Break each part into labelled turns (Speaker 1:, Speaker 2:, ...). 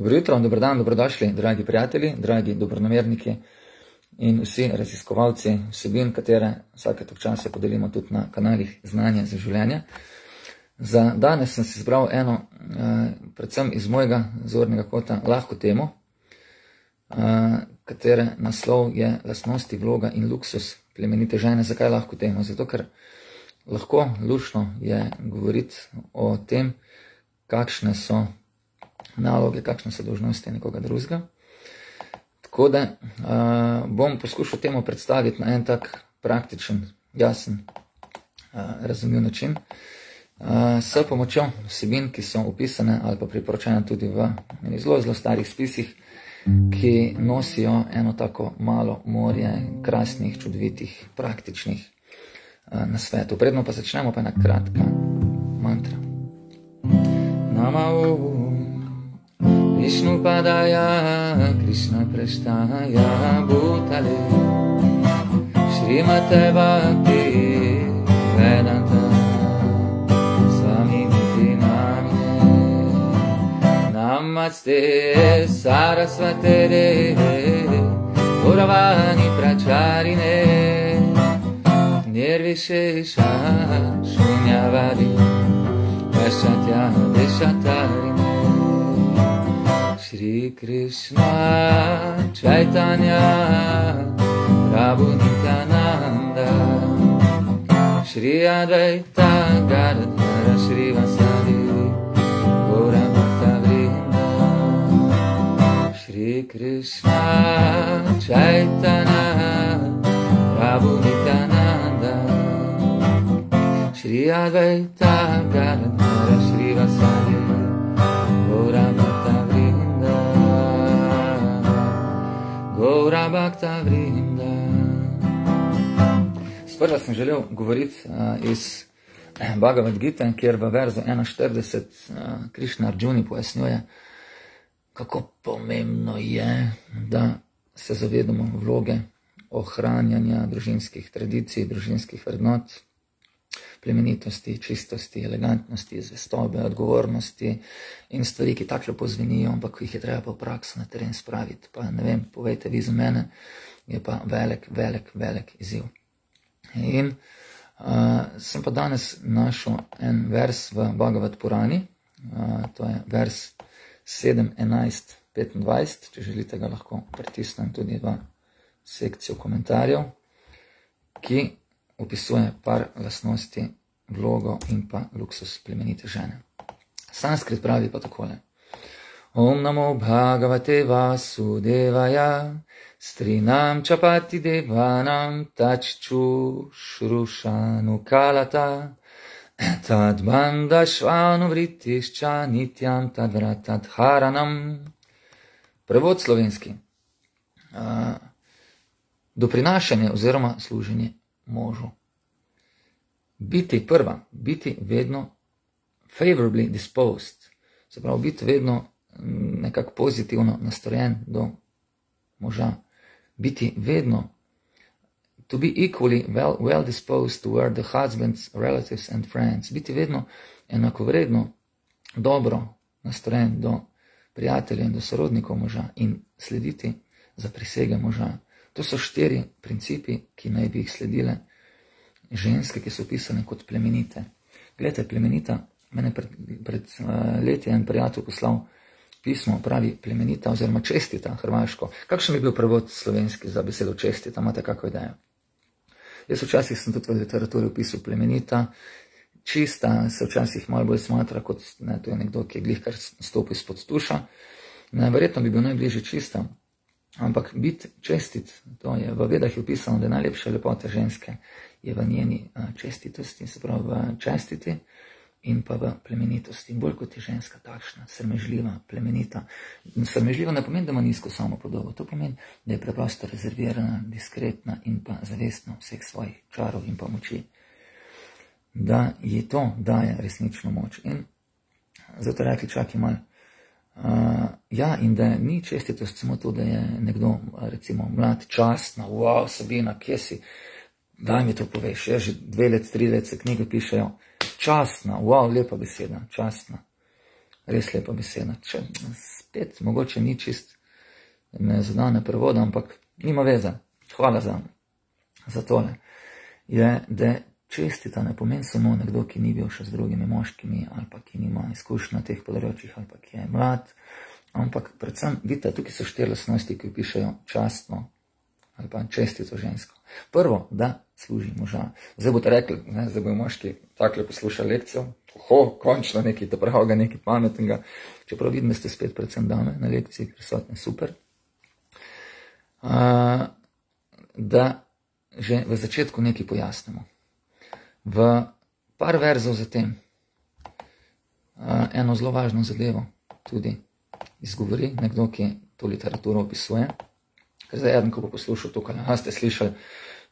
Speaker 1: Dobro jutro, dobro dan, dobrodošli, dragi prijatelji, dragi dobronamerniki in vsi raziskovalci vsebin, katere vsake tok čase podelimo tudi na kanalih Znanje za življenje. Za danes sem si izbral eno, eh, predvsem iz mojega zornega kota, lahko temo, eh, katere naslov je Lasnosti, vloga in luksus plemenite žene. Zakaj lahko temo? Zato, ker lahko lušno je govoriti o tem, kakšne so naloge, kakšne so dožnosti nekoga drugega. Tako da uh, bom poskušal temu predstaviti na en tak praktičen, jasen, uh, razumljiv način, uh, s pomočjo vsebin, ki so opisane ali pa priporočene tudi v zelo, zelo starih spisih, ki nosijo eno tako malo morje krasnih, čudovitih, praktičnih uh, na svetu. Predno pa začnemo pa ena kratka mantra. Namavu. विष्णुपादाय कृष्णकृष्टाया भूतले। श्रीमत वाक्ता स्वामिति नाम्नि। नाम्मस्ते सारस्वते देवे गुरवाणि प्रचारिणे। निर्विशेष शून्यवादि पश्यत्याः दिशतारिणे Shri Krishna Chaitanya Prabhu Nityananda Shri Advaita Gadadhara Shri Vasadi Gaura Bhakta Shri Krishna Chaitanya Prabhu Nityananda Shri Advaita Gadadhara Shri Vasadi Gaura Gora Bhakta Vrinda. Sprva sem želel govoriti uh, iz Bhagavad Gita, kjer v verzu 41 uh, Krišna Arjuni pojasnjuje, kako pomembno je, da se zavedamo vloge ohranjanja družinskih tradicij, družinskih vrednot, plemenitosti, čistosti, elegantnosti, zvestobe, odgovornosti in stvari, ki tako lepo zvenijo, ampak jih je treba pa v prakso na teren spraviti. Pa ne vem, povejte vi za mene, je pa velik, velik, velik izziv. In uh, sem pa danes našel en vers v Bhagavad Purani, uh, to je vers 7.11.25, če želite ga lahko pritisnem tudi v sekcijo komentarjev, ki opisuje par lastnosti, vlogo in pa luksus plemenite žene. Sanskrit pravi pa takole. Om namo bhagavate vasudevaja, strinam čapati devanam tačču šrušanu kalata, tad banda švanu vritišča nitjam tad vratad haranam. Prevod slovenski. Doprinašanje oziroma služenje možu. Biti prva, biti vedno favorably disposed, se pravi, biti vedno nekako pozitivno nastrojen do moža, biti vedno, to be equally well, well disposed toward the husbands, relatives and friends, biti vedno enakovredno dobro nastrojen do prijateljev in do sorodnikov moža in slediti za prisege moža. To so štiri principi, ki naj bi jih sledile ženske, ki so opisane kot plemenite. Glede, plemenita, mene pred, pred uh, leti en prijatelj poslal pismo, pravi plemenita oziroma čestita hrvaško. Kakšen bi bil prevod slovenski za besedo čestita, imate kako idejo? Jaz včasih sem tudi v literaturi opisal plemenita, čista se včasih malo bolj smatra kot ne, to je nekdo, ki je glih kar stopil izpod tuša. Ne, verjetno bi bil najbližje čista, Ampak biti čestit, to je v vedah je opisano, da je najlepša lepota ženske je v njeni čestitosti, se pravi v čestiti in pa v plemenitosti. Bolj kot je ženska takšna, srmežljiva, plemenita. Srmežljiva ne pomeni, da ima nizko samo podobo, to pomeni, da je preprosto rezervirana, diskretna in pa zavestna vseh svojih čarov in pa moči. Da ji to daje resnično moč. In zato rekli, čakaj malo. Uh, ja, in da ni čestitost samo to, da je nekdo, recimo, mlad, častna, wow, Sabina, kje si, daj mi to poveš. Jaz že dve let, tri let se knjige pišejo, častna, wow, lepa beseda, častna, res lepa beseda. Če spet, mogoče ni čist ne zadane prevoda, ampak nima veze. Hvala za, za tole. Je, da čestita ne pomeni samo nekdo, ki ni bil še z drugimi moškimi, ali pa ki nima izkušnja na teh področjih, ali pa ki je mlad. Ampak predvsem, vidite, tukaj so štiri lasnosti, ki pišejo častno ali pa čestito žensko. Prvo, da služi moža. Zdaj boste rekli, ne, zdaj bojo moški takle poslušali lekcijo, oho, končno nekaj dobrega, nekaj pametnega. Čeprav vidim, da ste spet predvsem dame na lekciji prisotne, super. Uh, da že v začetku nekaj pojasnimo. V par verzov zatem eno zelo važno zadevo tudi izgovori nekdo, ki to literaturo opisuje. Ker zdaj eden, ko bo poslušal tukaj, a ste slišali,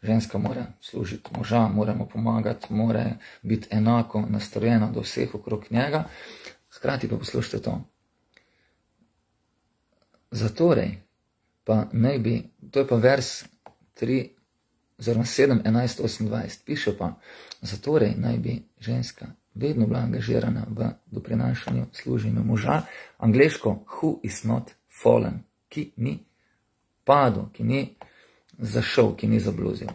Speaker 1: ženska mora služiti moža, moramo pomagati, mora biti enako nastrojena do vseh okrog njega. Hkrati pa poslušajte to. Zatorej pa naj bi, to je pa vers 3, oziroma 7, 11, 28, piše pa, zatorej naj bi ženska vedno bila angažirana v doprinašanju služenju moža, angliško, who is not fallen, ki ni padel, ki ni zašel, ki ni zabluzil.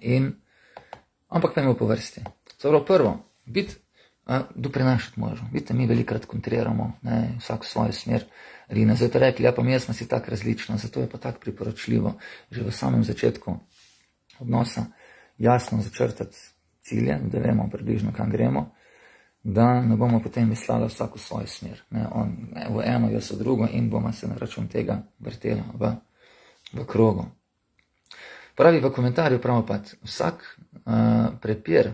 Speaker 1: In, ampak pojmo po vrsti. Zelo prvo, biti, doprinašati možo. Vidite, mi velikrat kontriramo, vsak svojo smer. Rine, zdaj to rekli, ja pa mi jaz si tako različna, zato je pa tako priporočljivo že v samem začetku odnosa jasno začrtati cilje, da vemo približno, kam gremo, da ne bomo potem mislili vsak v svojo smer. Ne, on, ne, v eno, jaz v drugo in bomo se na račun tega vrteli v, v krogu. Pravi v komentarju pravopad, vsak uh, prepir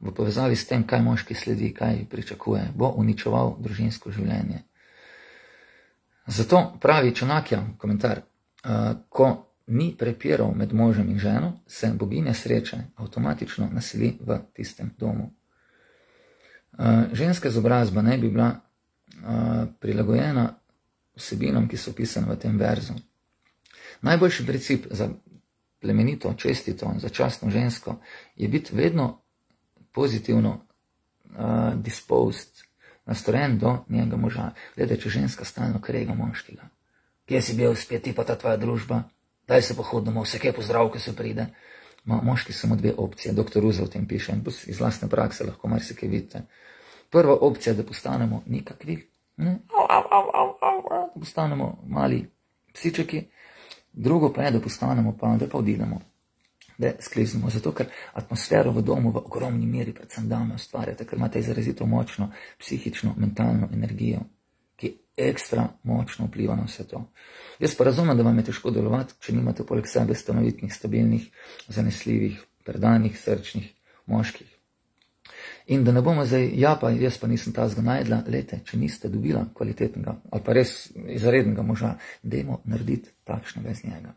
Speaker 1: v povezavi s tem, kaj moški sledi, kaj pričakuje, bo uničeval družinsko življenje. Zato pravi Čanakja, komentar, uh, ko ni prepirov med možem in ženo, se boginja sreče avtomatično naseli v tistem domu. Uh, ženska izobrazba naj bi bila uh, prilagojena vsebinam, ki so opisane v tem verzu. Najboljši princip za plemenito, čestito in začasno žensko je biti vedno pozitivno uh, disposed, nastrojen do njega moža. Glede, če ženska stalno krega moškega. Kje si bil spet, ti pa ta tvoja družba, daj se pohodimo, vse kaj pozdrav, ko se pride. Ma, moški samo dve opcije, doktor Ruza v tem piše in iz vlastne prakse lahko marsikaj vidite. Prva opcija da postanemo nikakvi, ne? da postanemo mali psičeki, drugo pa je, da postanemo pa, da pa odidemo, da skliznemo. Zato, ker atmosfero v domu v ogromni meri predvsem dame ustvarjate, ker imate izrazito močno psihično, mentalno energijo ekstra močno vpliva na vse to. Jaz pa razumem, da vam je težko delovati, če nimate poleg sebe stanovitnih, stabilnih, zanesljivih, predanih, srčnih moških. In da ne bomo zdaj, ja pa jaz pa nisem ta zgnajdla, lete, če niste dobila kvalitetnega ali pa res izrednega moža, dajmo narediti takšnega z njega.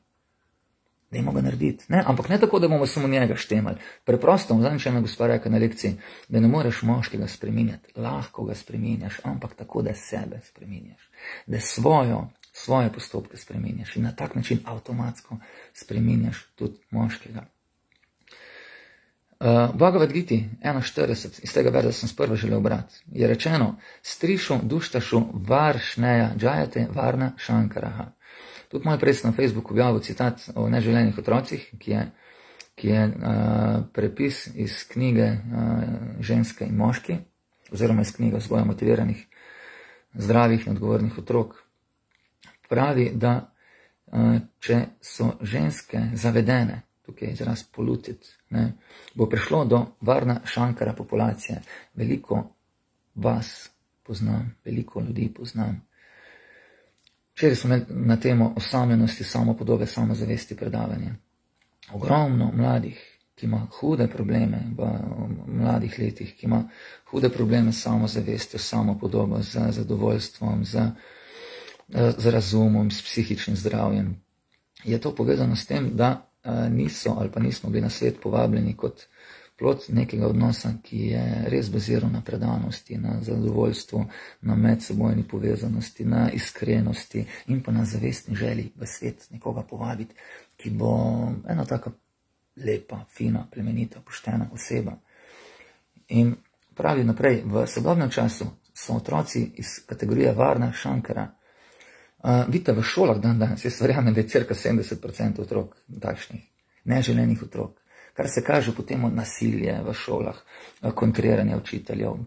Speaker 1: Dajmo ga narediti. Ne? Ampak ne tako, da bomo samo njega štemali. Preprosto, zadnjič ena gospa reka na lekciji, da ne moreš moškega spremenjati. Lahko ga spremenjaš, ampak tako, da sebe spremenjaš. Da svojo, svoje postopke spremenjaš in na tak način avtomatsko spremenjaš tudi moškega. Uh, Bhagavad Gita 41, iz tega verza sem sprva želel brati, je rečeno, strišu duštašu varšneja džajate varna šankaraha. Tudi moj prej na Facebooku objavil citat o neželenih otrocih, ki je, ki je uh, prepis iz knjige uh, Ženske in moški, oziroma iz knjige Zvoja motiviranih, zdravih in odgovornih otrok. Pravi, da uh, če so ženske zavedene, tukaj je izraz polluted, ne, bo prišlo do varna šankara populacije. Veliko vas poznam, veliko ljudi poznam. Včeraj smo na temo osamljenosti, samopodobe, samozavesti predavanje. Ogromno mladih, ki ima hude probleme v mladih letih, ki ima hude probleme s samozavestjo, samopodobo, z zadovoljstvom, z, z razumom, s psihičnim zdravjem. Je to povezano s tem, da niso ali pa nismo bili na svet povabljeni kot plot nekega odnosa, ki je res baziral na predanosti, na zadovoljstvu, na medsebojni povezanosti, na iskrenosti in pa na zavestni želji v svet nekoga povabiti, ki bo ena taka lepa, fina, plemenita, poštena oseba. In pravi naprej, v sodobnem času so otroci iz kategorije varna šankara. Uh, vidite, v šolah dan danes, jaz verjamem, da je crka 70% otrok takšnih, neželenih otrok, kar se kaže potem nasilje v šolah, kontriranje učiteljev,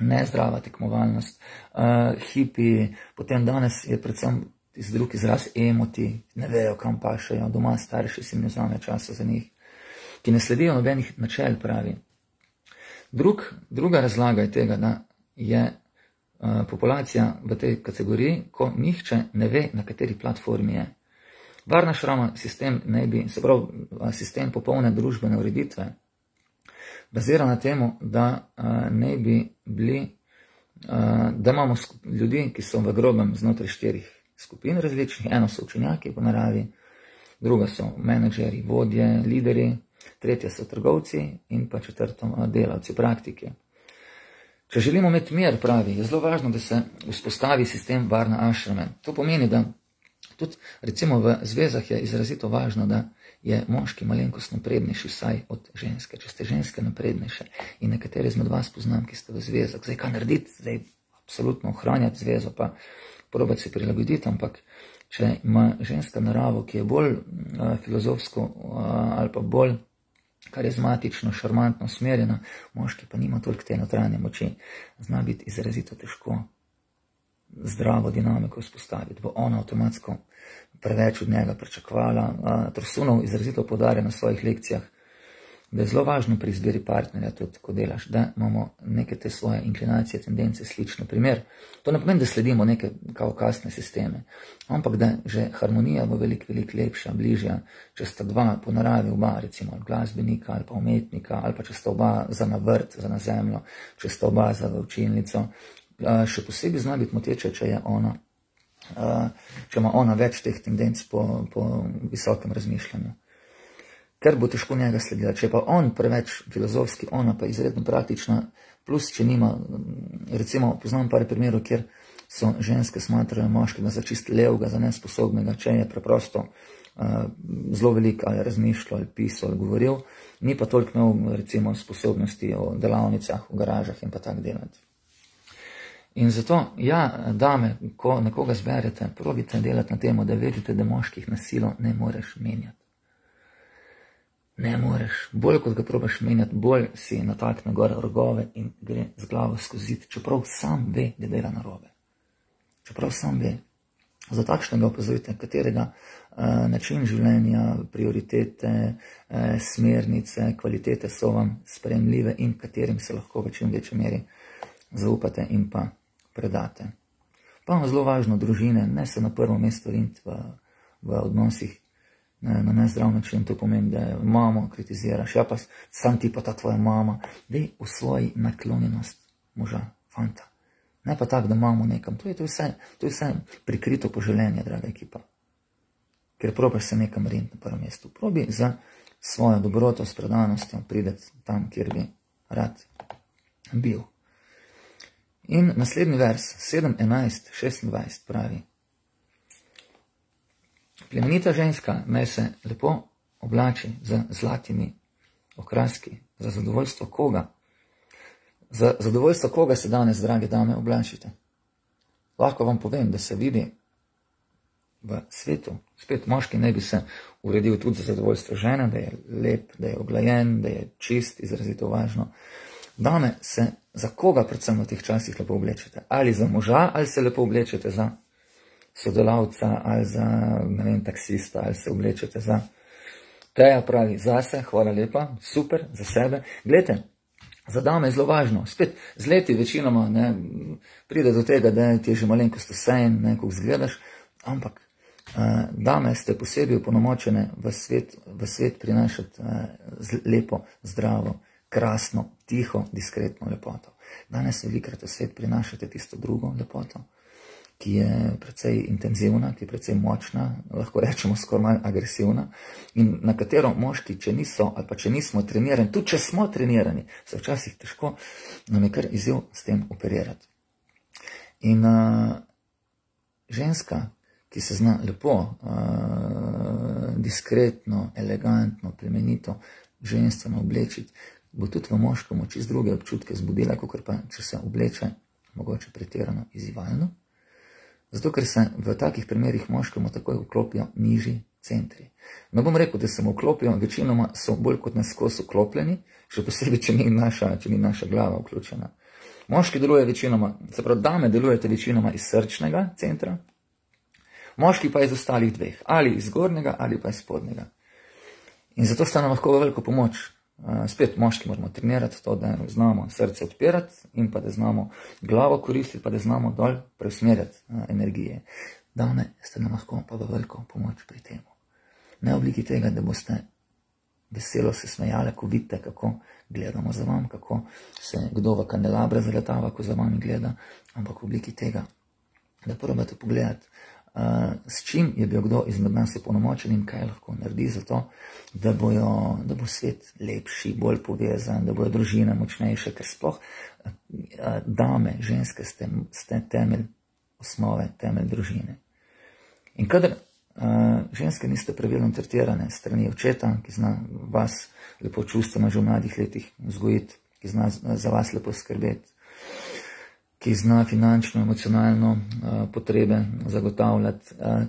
Speaker 1: nezdrava tekmovalnost, uh, hipi, potem danes je predvsem iz drug izraz emoti, ne vejo, kam pašajo, doma starši si ne vzame časa za njih, ki ne sledijo nobenih načel, pravi. Drug, druga razlaga je tega, da je uh, populacija v tej kategoriji, ko nihče ne ve, na kateri platformi je. Varna šrama sistem ne bi, se pravi, sistem popolne družbene ureditve, bazira na tem, da ne bi bili, da imamo ljudi, ki so v grobem znotraj štirih skupin različnih. Eno so učenjaki po naravi, druga so menedžeri, vodje, lideri, tretja so trgovci in pa četrto delavci, praktiki. Če želimo imeti mir, pravi, je zelo važno, da se vzpostavi sistem varna ašrame. To pomeni, da tudi recimo v zvezah je izrazito važno, da je moški malenkost naprednejši vsaj od ženske. Če ste ženske naprednejše in nekatere izmed vas poznam, ki ste v zvezah, zdaj kaj narediti, zdaj absolutno ohranjati zvezo, pa probati se prilagoditi, ampak če ima ženska naravo, ki je bolj uh, filozofsko uh, ali pa bolj karizmatično, šarmantno usmerjena, moški pa nima toliko te notranje moči, zna biti izrazito težko zdravo dinamiko vzpostaviti, bo ona avtomatsko preveč od njega pričakovala. Trosunov izrazito podarja na svojih lekcijah, da je zelo važno pri izbiri partnerja tudi, ko delaš, da imamo neke te svoje inklinacije, tendence slične. Primer, to ne pomeni, da sledimo neke kaokasne sisteme, ampak da že harmonija bo veliko, veliko lepša, bližja, če sta dva po naravi oba, recimo glasbenika ali pa umetnika, ali pa če sta oba za na vrt, za na zemljo, če sta oba za v učilnico, še posebej zna biti moteče, če je ona, če ima ona več teh tendenc po, po visokem razmišljanju. Ker bo težko njega slediti. Če pa on preveč filozofski, ona pa izredno praktična, plus če nima, recimo, poznam par primerov, kjer so ženske smatrajo moškega za čist levega, za nesposobnega, če je preprosto uh, zelo veliko ali razmišljal, ali pisal, ali govoril, ni pa toliko imel, recimo, sposobnosti o delavnicah, v garažah in pa tak delati. In zato, ja, dame, ko nekoga zberete, probite delati na tem, da vedite, da moških na silo ne moreš menjati. Ne moreš. Bolj kot ga probaš menjati, bolj si natakne gor rogove in gre z glavo skozi, čeprav sam ve, da dela narobe. Čeprav sam ve. Za takšnega opazujte, katerega uh, način življenja, prioritete, uh, smernice, kvalitete so vam spremljive in katerim se lahko v čim večji meri zaupate in pa predate. Pa ima zelo važno družine, ne se na prvo mesto riniti v, v odnosih ne, na nezdrav način. To pomeni, da mamo kritiziraš, ja pa sam ti pa ta tvoja mama, da je v svoji naklonjenost moža, fanta. Ne pa tako, da imamo nekam. To je, to, je vse, to je vse prikrito poželjenje, draga ekipa. Ker probiš se nekam riniti na prvem mestu. Probi za svojo dobroto, s predanostjo prideti tam, kjer bi rad bil. In naslednji vers, 7, 11, 26 pravi. Plemenita ženska naj se lepo oblači z zlatimi okraski, za zadovoljstvo koga. Za zadovoljstvo koga se danes, drage dame, oblačite. Lahko vam povem, da se vidi v svetu, spet moški ne bi se uredil tudi za zadovoljstvo žene, da je lep, da je oglajen, da je čist, izrazito važno. Dame se za koga predvsem v teh časih lepo oblečete? Ali za moža, ali se lepo oblečete za sodelavca, ali za, ne vem, taksista, ali se oblečete za teja pravi zase, hvala lepa, super, za sebe. Glejte, za dame je zelo važno, spet z leti večinoma ne, pride do tega, da ti je že malenkost vse in nekako zgledaš, ampak uh, dame ste posebej uponomočene v svet, v svet prinašati uh, lepo, zdravo, krasno, tiho, diskretno lepoto. Danes velikrat v svet prinašate tisto drugo lepoto, ki je precej intenzivna, ki je precej močna, lahko rečemo skoraj agresivna in na katero moški, če niso ali pa če nismo trenirani, tudi če smo trenirani, se včasih težko nam je kar izjiv s tem operirati. In uh, ženska, ki se zna lepo, uh, diskretno, elegantno, plemenito, ženstveno oblečiti, bo tudi v moškem čist druge občutke zbudila, kot pa če se obleče mogoče pretirano izzivalno, zato ker se v takih primerih moškemu takoj vklopijo nižji centri. Ne bom rekel, da se mu vklopijo, večinoma so bolj kot naskos vklopljeni, še posebej, če ni naša, če ni naša glava vključena. Moški deluje večinoma, se pravi, dame delujete večinoma iz srčnega centra, moški pa iz ostalih dveh, ali iz zgornjega ali pa iz spodnjega. In zato sta nam lahko veliko pomoč. Spet moški moramo trenirati to, da znamo srce odpirati in pa da znamo glavo koristiti, pa da znamo dol preusmerjati energije. Dame ste nam lahko pa veliko pomoč pri tem. Ne v obliki tega, da boste veselo se smejali, ko vidite, kako gledamo za vam, kako se kdo v kandelabre zaletava, ko za vami gleda, ampak v obliki tega, da probate pogledati, s čim je bil kdo izmed nas opolnomočen in kaj lahko naredi za to, da, bojo, da bo svet lepši, bolj povezan, da bojo družine močnejše, ker sploh uh, dame, ženske ste, ste temelj osnove, temelj družine. In kadar uh, ženske niste pravilno tretirane strani očeta, ki zna vas lepo čustveno že v mladih letih vzgojiti, ki zna za vas lepo skrbeti, ki zna finančno, emocionalno uh, potrebe zagotavljati. Uh,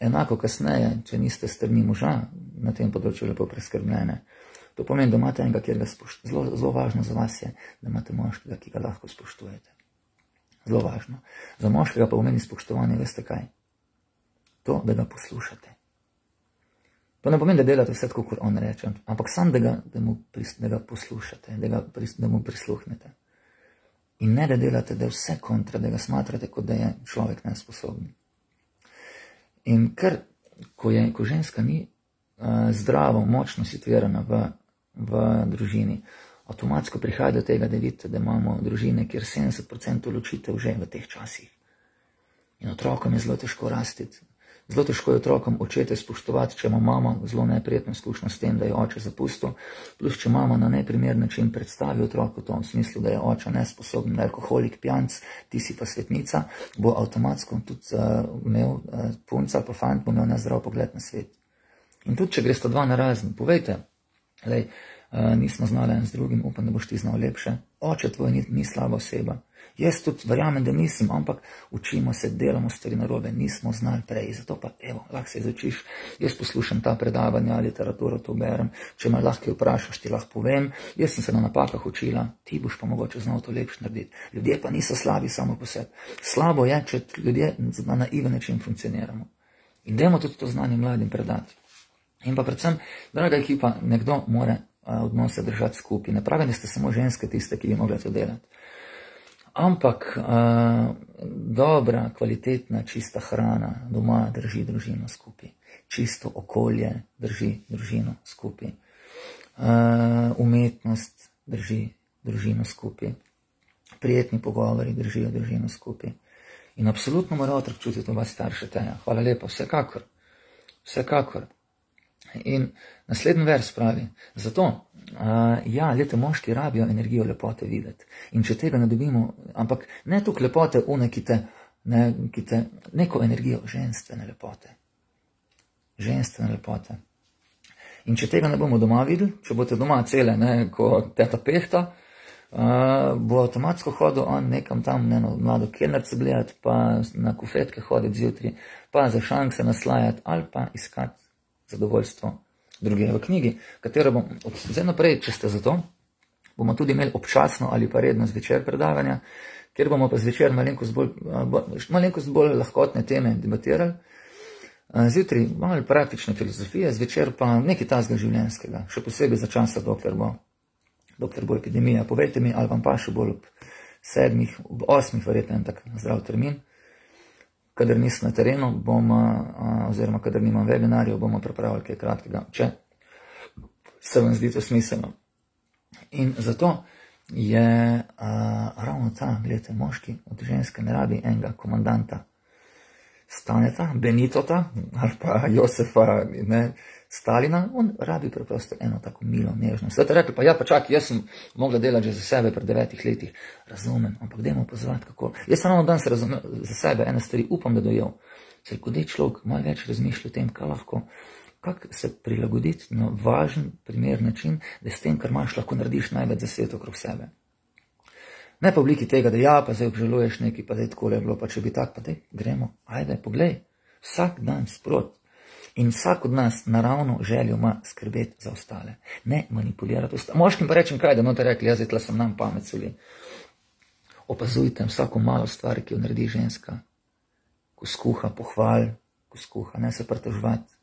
Speaker 1: enako kasneje, če niste strani moža na tem področju lepo preskrbljene. To pomeni, da imate enega, kjer ga spoštujete. Zelo, zelo važno za vas je, da imate moškega, ki ga lahko spoštujete. Zelo važno. Za moškega pa pomeni spoštovanje, veste kaj? To, da ga poslušate. To ne pomeni, da delate vse tako, kot on reče, ampak sam, da ga, da mu, da ga poslušate, da, ga, da mu prisluhnete. In ne da delate, da je vse kontra, da ga smatrate, kot da je človek nesposoben. In ker, ko, je, ko ženska ni uh, zdravo, močno situirana v, v družini, avtomatsko prihaja do tega, da vidite, da imamo družine, kjer 70% ločitev že v teh časih. In otrokom je zelo težko rasti, Zelo težko je otrokom očete spoštovati, če ima mama zelo neprijetno izkušnjo s tem, da je oče zapustil, plus če mama na neprimer način predstavi otroku to v smislu, da je oče nesposoben, da je alkoholik, pijanc, ti si pa svetnica, bo avtomatsko tudi uh, imel uh, punca, pa fant bo imel nezdrav pogled na svet. In tudi, če greste dva na razen, povejte, lej, nismo znali en z drugim, upam, da boš ti znal lepše, oče tvoj ni, ni slaba oseba. Jaz tudi verjamem, da nisem, ampak učimo se, delamo stvari narobe, nismo znali prej. Zato pa, evo, lahko se izučiš. Jaz poslušam ta predavanja, literaturo to berem. Če me lahko vprašaš, ti lahko povem. Jaz sem se na napakah učila, ti boš pa mogoče znal to lepše narediti. Ljudje pa niso slabi samo po sebi. Slabo je, če ljudje na naiven način funkcioniramo. In dajmo tudi to znanje mladim predati. In pa predvsem, draga ekipa, nekdo mora odnose držati skupaj. Ne pravi, da ste samo ženske tiste, ki bi mogli to delati. Ampak dobra, kvalitetna, čista hrana doma drži družino skupaj, čisto okolje drži družino skupaj, umetnost drži družino skupaj, prijetni pogovori držijo družino skupaj. In absolutno mora otrok čutiti oba starša teja. Hvala lepa, vsekakor, vsekakor. In naslednji vers pravi, zato Uh, ja, lete moški rabijo energijo lepote videti. In če tega ne dobimo, ampak ne tukaj lepote, une, ki te, ne, ki te, neko energijo ženstvene lepote. Ženstvene lepote. In če tega ne bomo doma videli, če boste doma cele, ne, ko teta pehta, uh, bo avtomatsko hodil on nekam tam, ne, no, mlado kelnerce gledati, pa na kufetke hoditi zjutraj, pa za šanse naslajati ali pa iskati zadovoljstvo druge v knjigi, katero bom zdaj naprej, če ste za to, bomo tudi imeli občasno ali pa redno zvečer predavanja, kjer bomo pa zvečer malenkost bolj, malenkost bolj lahkotne teme debatirali. Zjutraj malo praktične filozofije, zvečer pa nekaj tazga življenjskega, še posebej za časa, dokler bo, dokler bo epidemija. Povejte mi, ali vam pa še bolj ob sedmih, ob osmih, verjetno en tak zdrav termin kadar nisem na terenu, bom, oziroma kadar nimam webinarjev, bomo pripravili kaj kratkega, če se vam zdi to smiselno. In zato je a, ravno ta, gledajte, moški od ženske ne rabi enega komandanta. Staneta, Benitota ali pa Josefa, ne, Stalina, on rabi preprosto eno tako milo, nežno. Svete rekli pa, ja pa čak, jaz sem mogla delati že za sebe pred devetih letih, razumem, ampak dajmo pozvati, kako. Jaz sem ravno danes razumel za sebe ene stvari, upam, da dojel. Ker ko je človek malo več razmišlja o tem, kaj lahko, kako se prilagoditi na važen primer način, da s tem, kar imaš, lahko narediš največ za svet okrog sebe. Ne pa v obliki tega, da ja, pa zdaj obžaluješ nekaj, pa zdaj tako je bilo, pa če bi tako, pa dej, gremo, ajde, poglej, vsak dan sprot. In vsak od nas naravno željo ima skrbeti za ostale, ne manipulirati ostale. Moškim pa rečem kaj, da noter rekli, jaz zdaj sem nam pamet soli. Opazujte vsako malo stvar, ki jo naredi ženska, ko skuha pohval, ko skuha, ne se pritožvati,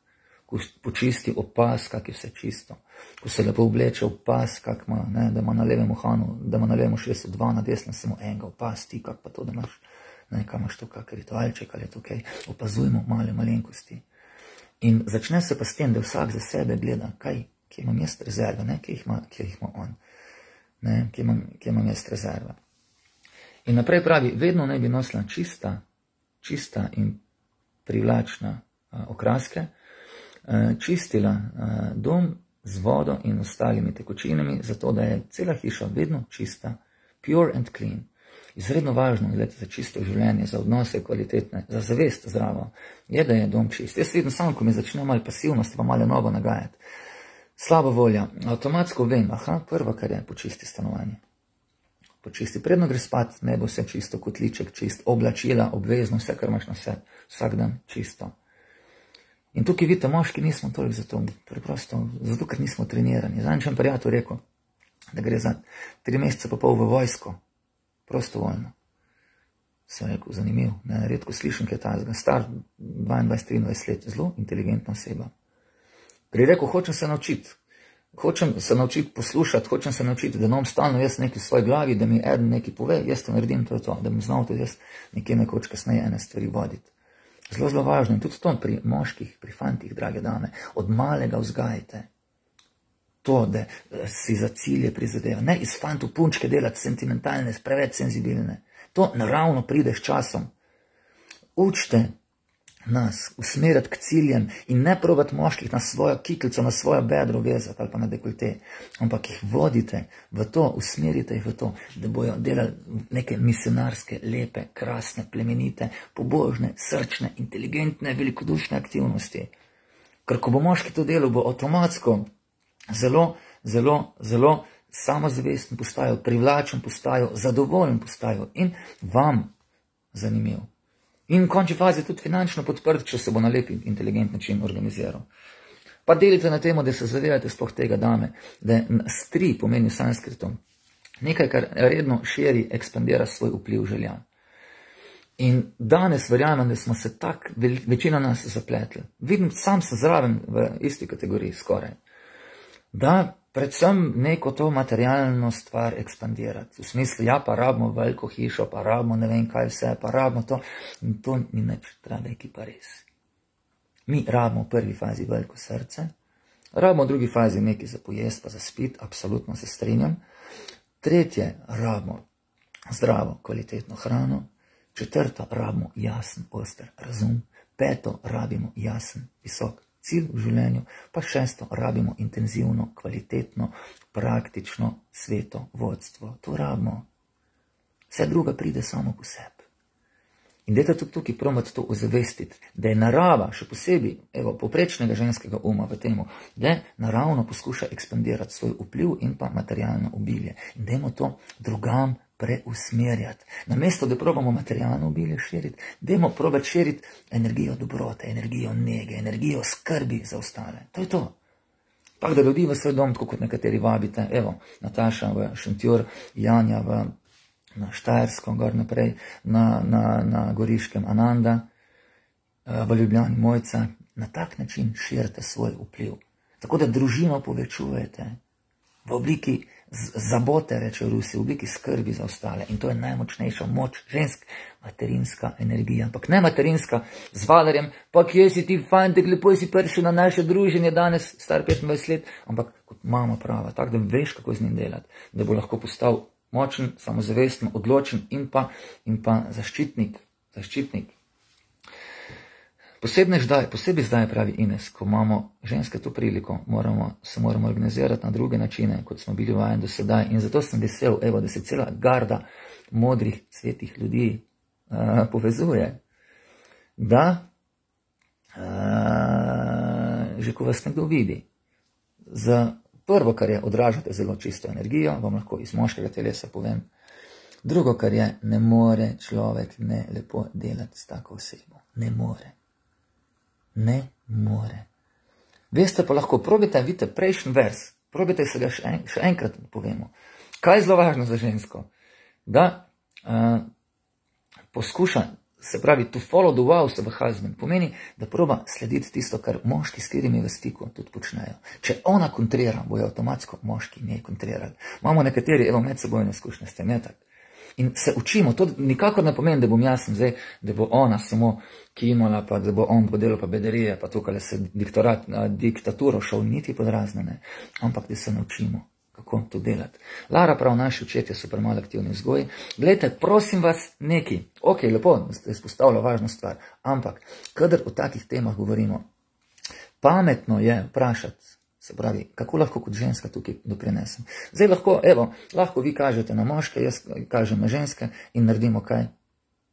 Speaker 1: ko počisti opas, kak je vse čisto, ko se lepo obleče opas, kak ima, ne, da ima na levem uhanu, da ima na levem ušesu dva, na desnem samo enega opas, ti kak pa to, da imaš, ne, kaj imaš to, kak ritualček ali je to kaj, opazujmo male malenkosti. In začne se pa s tem, da vsak za sebe gleda, kaj, kje imam jaz rezerve, ne, kje jih ima, kje jih ima on, ne, kje imam, kje imam jaz rezerve. In naprej pravi, vedno naj bi nosila čista, čista in privlačna uh, okraske, uh, čistila uh, dom z vodo in ostalimi tekočinami, zato da je cela hiša vedno čista, pure and clean. Izredno važno je za čisto življenje, za odnose kvalitetne, za zavest zdravo, je, da je dom čist. Jaz vidim samo, ko mi začne malo pasivnost, pa malo novo nagajati. Slaba volja, avtomatsko vem, aha, prva, kar je, počisti stanovanje. Počisti, predno gre spat, ne bo vse čisto, kot liček, čist, oblačila, obvezno, vse, kar imaš na sebi, vsak dan čisto. In tukaj vidite, moški nismo toliko zato, preprosto, zato, ker nismo trenirani. Zanj sem prijatelj rekel, da gre za tri mesece pa pol v vojsko, prostovoljno. Sem rekel, zanimiv, ne, redko slišim, kaj je ta zga, star 22-23 let, zelo inteligentna oseba. Gre rekel, hočem se naučiti, hočem se naučiti poslušati, hočem se naučiti, da bom stalno jaz nekaj v svoji glavi, da mi eden nekaj pove, jaz to naredim, to je to, da bom znal tudi jaz nekje nekoč kasneje ene stvari voditi. Zelo, zelo važno in tudi to pri moških, pri fantih, drage dame, od malega vzgajajte to, da eh, si za cilje prizadeva. Ne iz fantov punčke delati sentimentalne, preveč senzibilne. To naravno pride s časom. Učite nas usmerjati k ciljem in ne probati moških na svojo kiklico, na svojo bedro vezati ali pa na dekolte, ampak jih vodite v to, usmerite jih v to, da bojo delali neke misionarske, lepe, krasne, plemenite, pobožne, srčne, inteligentne, velikodušne aktivnosti. Ker ko bo moški to delo, bo avtomatsko zelo, zelo, zelo samozavesten postajo, privlačen postajo, zadovoljen postajo in vam zanimiv. In v končni fazi tudi finančno podprt, če se bo na lep in inteligent način organiziral. Pa delite na tem, da se zavedate sploh tega dame, da stri pomeni sanskritom. Nekaj, kar redno širi, ekspandira svoj vpliv želja. In danes verjamem, da smo se tako, večina nas zapletli. Vidim, sam sem zraven v isti kategoriji skoraj. Da predvsem neko to materialno stvar ekspandirati. V smislu, ja, pa rabimo veliko hišo, pa rabimo ne vem kaj vse, pa rabimo to. In to ni nič, drage, ki pa res. Mi rabimo v prvi fazi veliko srce, rabimo v drugi fazi nekaj za pojest, pa za spit, absolutno se strinjam. Tretje, rabimo zdravo, kvalitetno hrano. Četrto, rabimo jasen, oster razum. Peto, rabimo jasen, visok cilj v življenju, pa šesto, rabimo intenzivno, kvalitetno, praktično sveto vodstvo. To rabimo. Vse druga pride samo po sebi. In da je tudi tukaj promat to ozavestiti, da je narava, še posebej evo, poprečnega ženskega uma v tem, da naravno poskuša ekspandirati svoj vpliv in pa materialno obilje. In da je to drugam preusmerjati. Namesto, da probamo materialno obilje širiti, dajmo probati širiti energijo dobrote, energijo nege, energijo skrbi za ostale. To je to. Pa da ljudi v svoj dom, tako kot nekateri vabite, evo, Nataša v Šentjur, Janja v, na Štajersko, gor naprej, na, na, na Goriškem Ananda, eh, v Ljubljani Mojca, na tak način širite svoj vpliv. Tako da družino povečujete v obliki zabote, reče Rusi, v obliki skrbi za ostale. In to je najmočnejša moč žensk, materinska energija. Ampak ne materinska z valerjem, pa kje si ti fantek, lepo si prišel na naše druženje danes, star 25 let, ampak kot mama prava, tako da veš, kako z njim delati, da bo lahko postal močen, samozavesten, odločen in pa, in pa zaščitnik, zaščitnik Posebej zdaj, posebej zdaj, pravi Ines, ko imamo ženske to priliko, moramo, se moramo organizirati na druge načine, kot smo bili vajeni do sedaj. In zato sem vesel, evo, da se cela garda modrih, svetih ljudi uh, povezuje. Da, uh, že ko vas nekdo vidi, za prvo, kar je, odražate zelo čisto energijo, vam lahko iz moškega telesa povem, Drugo, kar je, ne more človek ne lepo delati s tako osebo. Ne more. Ne more. Veste pa lahko, probite, vidite prejšnji vers, probite se ga še, en, še enkrat povemo. Kaj je zelo važno za žensko? Da uh, poskuša se pravi, to follow the wow of a husband, pomeni, da proba slediti tisto, kar moški, s katerimi v stiku tudi počnejo. Če ona kontrira, bojo avtomatsko moški njej kontrirali. Imamo nekateri, evo, medsebojne izkušnje s tem, je tako. In se učimo, to nikakor ne pomeni, da bom jaz zdaj, da bo ona samo kimala, pa da bo on podelil pa bederije, pa tukaj se diktorat, diktaturo šel niti pod razne, ampak da se naučimo kako to delati. Lara prav, naši očetje so premalo aktivni vzgoji. Glejte, prosim vas, neki, ok, lepo, ste izpostavili važno stvar, ampak, kadar o takih temah govorimo, pametno je vprašati, se pravi, kako lahko kot ženska tukaj doprinesem. Zdaj lahko, evo, lahko vi kažete na moške, jaz kažem na ženske in naredimo kaj,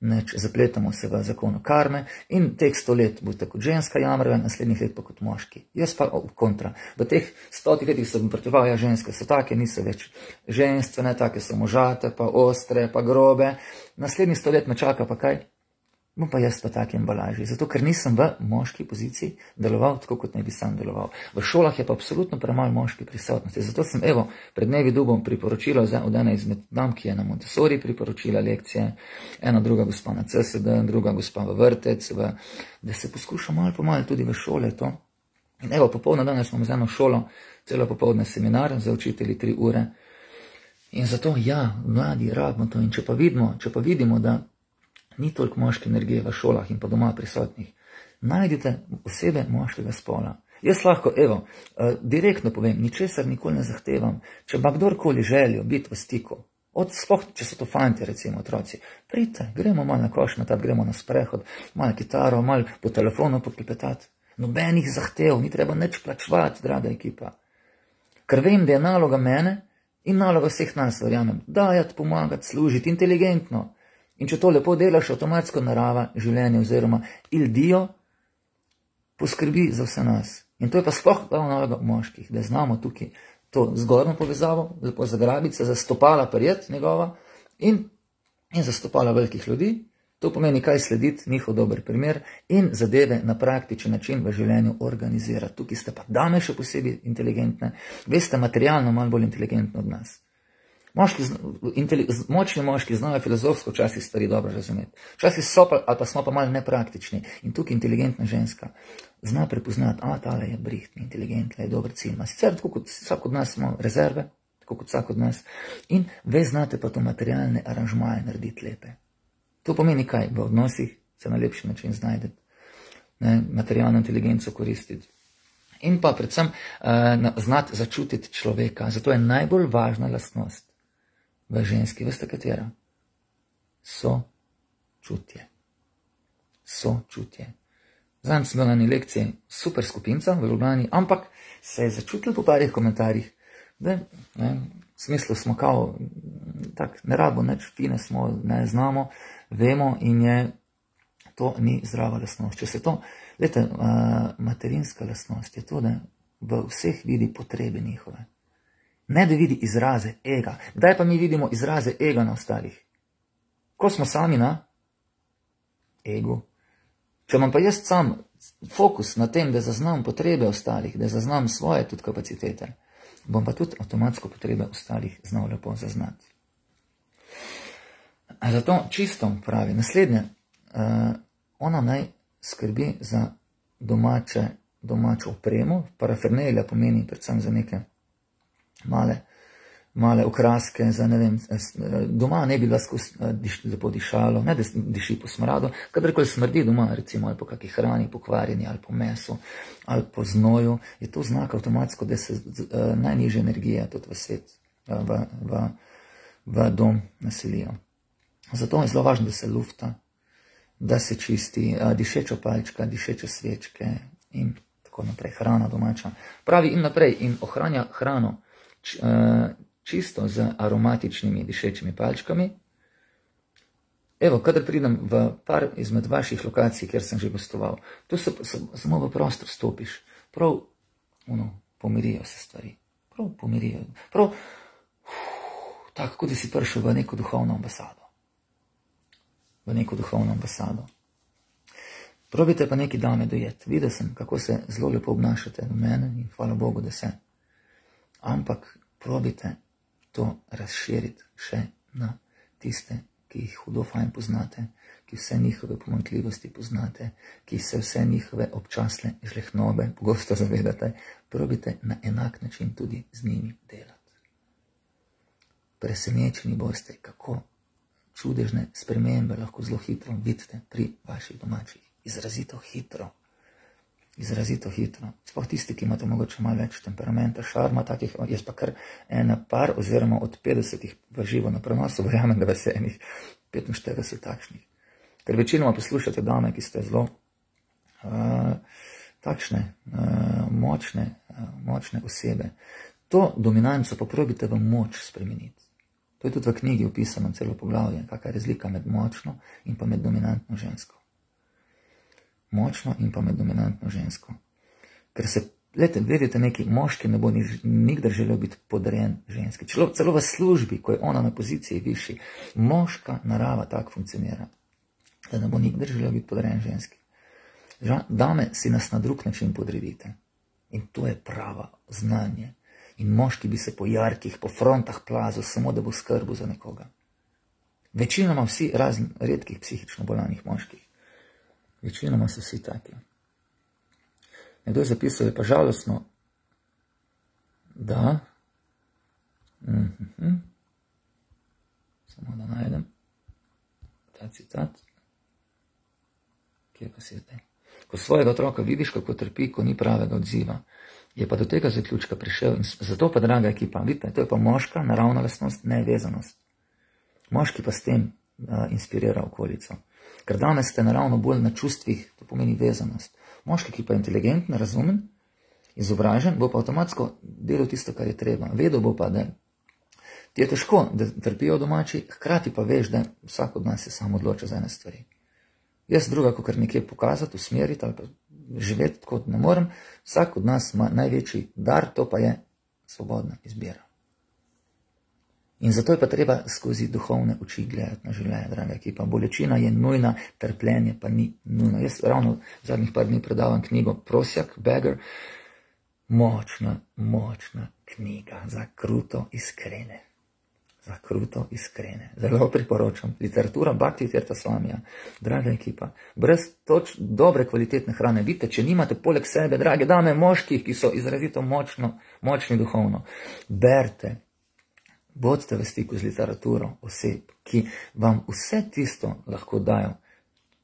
Speaker 1: neč zapletamo se v zakonu karme in teh sto let boste kot ženska jamrali, naslednjih let pa kot moški. Jaz pa kontra. V teh stotih letih sem protival, ja, ženske so take, niso več ženstvene, take so možate, pa ostre, pa grobe. Naslednjih sto let me čaka pa kaj? Bom pa jaz v taki embalaži, zato ker nisem v moški poziciji deloval tako, kot ne bi sam deloval. V šolah je pa absolutno premalo moški prisotnosti, zato sem evo pred dnevi dubom priporočila od ene izmed dam, ki je na Montessori priporočila lekcije, ena druga gospa na CSD, druga gospa v vrtec, v, da se poskuša malo po malo tudi v šole to. In evo, popolno danes smo z eno šolo, celo popoldne seminar za učitelji tri ure. In zato, ja, mladi rabimo to. In če pa vidimo, če pa vidimo da ni toliko moške energije v šolah in pa doma prisotnih. Najdite osebe moškega spola. Jaz lahko, evo, uh, direktno povem, ničesar nikoli ne zahtevam. Če ima kdorkoli željo biti v stiku, od spoh, če so to fanti, recimo otroci, pridite, gremo malo na koš, na ta gremo na sprehod, malo kitaro, malo po telefonu poklepetati. Nobenih zahtev, ni treba nič plačevati, draga ekipa. Ker vem, da je naloga mene in naloga vseh nas, verjamem, dajati, pomagati, služiti inteligentno. In če to lepo delaš, avtomatsko narava življenja oziroma ildijo poskrbi za vse nas. In to je pa sploh glavna naloga moških, da znamo tukaj to zgornjo povezavo, lepo zagrabiti se, zastopala prijet njegova in, in zastopala velikih ljudi. To pomeni, kaj slediti, njihov dober primer in zadeve na praktičen način v življenju organizirati. Tukaj ste pa dame še posebej inteligentne, veste materialno malo bolj inteligentno od nas. Moški, močni moški znajo filozofsko včasih stvari dobro razumeti. Včasih so pa, ali pa smo pa malo nepraktični. In tukaj inteligentna ženska zna prepoznati, a tale je brihtni, inteligentna, je dober cilj. Sicer tako kot vsak od nas smo rezerve, tako kot vsak od nas. In ve znate pa to materialne aranžmaje narediti lepe. To pomeni kaj? V odnosih se na lepši način znajdeti. Ne, materialno inteligenco koristiti. In pa predvsem uh, znati začutiti človeka. Zato je najbolj važna lastnost v ženski, veste katera? So čutje. So čutje. Zdaj sem bil na eni lekciji super skupinca v Ljubljani, ampak se je začutil po parih komentarjih, da ne, v smislu smo kao, tak, ne rabo neč fine smo, ne znamo, vemo in je, to ni zdrava lasnost. Če se to, gledajte, uh, materinska lasnost je to, da v vseh vidi potrebe njihove. Ne da vidi izraze ega. Kdaj pa mi vidimo izraze ega na ostalih? Ko smo sami na egu. Če imam pa jaz sam fokus na tem, da zaznam potrebe ostalih, da zaznam svoje tudi kapacitete, bom pa tudi avtomatsko potrebe ostalih znal lepo zaznati. Zato čisto pravi, naslednje, uh, ona naj skrbi za domače, domačo opremo, parafernelija pomeni predvsem za neke male, male okraske, za ne vem, doma ne bi lahko lepo dišalo, ne da diši po smradu, kadarkoli smrdi doma, recimo ali po kakšni hrani, pokvarjeni ali po mesu ali po znoju, je to znak avtomatsko, da se najnižje energije tudi v svet, v, v, v dom naselijo. Zato je zelo važno, da se lufta, da se čisti, dišeča palčka, dišeče svečke in tako naprej, hrana domača. Pravi in naprej in ohranja hrano čisto z aromatičnimi dišečimi palčkami. Evo, kadar pridem v par izmed vaših lokacij, kjer sem že gostoval, tu se, se, samo v prostor stopiš, prav uno, pomirijo se stvari, prav pomirijo, prav uf, Tako, kot da si prišel v neko duhovno ambasado. V neko duhovno ambasado. Probite pa neki dame dojeti. Videl sem, kako se zelo lepo obnašate do mene in hvala Bogu, da se. Ampak probite to razširiti še na tiste, ki jih hudo fajn poznate, ki vse njihove pomankljivosti poznate, ki se vse njihove občasne žlehnobe pogosto zavedate, probite na enak način tudi z njimi delati. Presenečeni boste, kako čudežne spremembe lahko zelo hitro vidite pri vaših domačih. Izrazito hitro. Izrazito hitro. Sploh tisti, ki imate mogoče malo več temperamenta, šarma, takih, jaz pa kar ena par, oziroma od 50 v živo na prenosu, verjamem, da vas je enih 45 takšnih. Ker večinoma poslušate dame, ki ste zelo uh, takšne, uh, močne, uh, močne osebe. To dominanco poprobite v moč spremeniti. To je tudi v knjigi opisano celo poglavje, kakšna je razlika med močno in pa med dominantno žensko. Močno in pa med dominantno žensko. Ker se, lete, vedete, neki moški ne bo nikdar želel biti podrejen ženski. Čelo, celo v službi, ko je ona na poziciji višji, moška narava tako funkcionira da ne bo nikdar želel biti podrejen ženski. Dame si nas na drug način podredite. In to je prava znanje. In moški bi se po jarkih, po frontah plazil, samo da bo skrbel za nekoga. Večinoma vsi razen redkih psihično bolanih moških. Večinoma so vsi taki. Nekdo je zapisal, je pa žalostno, da. Mm -hmm. Samo da najdem ta citat kje pa si zdaj. Ko svojega otroka vidiš, kako trpi, ko ni pravega odziva, je pa do tega zaključka prišel. In zato pa, draga ekipa, vidite, to je pa moška naravna lastnost, nevezanost. Moški pa s tem uh, inspirira okolico. Ker danes ste naravno bolj na čustvih, to pomeni vezanost. Moški, ki pa je inteligenten, razumen, izobražen, bo pa avtomatsko delal tisto, kar je treba. Vedel bo pa, da ti je težko, da trpijo domači, hkrati pa veš, da vsak od nas se samo odloča za ene stvari. Jaz druga, kot kar nekje pokazati, usmeriti ali pa živeti da ne morem. Vsak od nas ima največji dar, to pa je svobodna izbira. In zato je pa treba skozi duhovne oči gledati na življenje, draga ekipa. Bolečina je nujna, trpljenje pa ni nujno. Jaz ravno zadnjih par dni predavam knjigo Prosjak, Beggar. Močna, močna knjiga za kruto iskrene za kruto iskrene. Zelo priporočam. Literatura Bhakti Tirta Swamija, draga ekipa, brez toč dobre kvalitetne hrane. Vidite, če nimate poleg sebe, drage dame, moških, ki so izrazito močni duhovno, berte, bodite v stiku z literaturo oseb, ki vam vse tisto lahko dajo,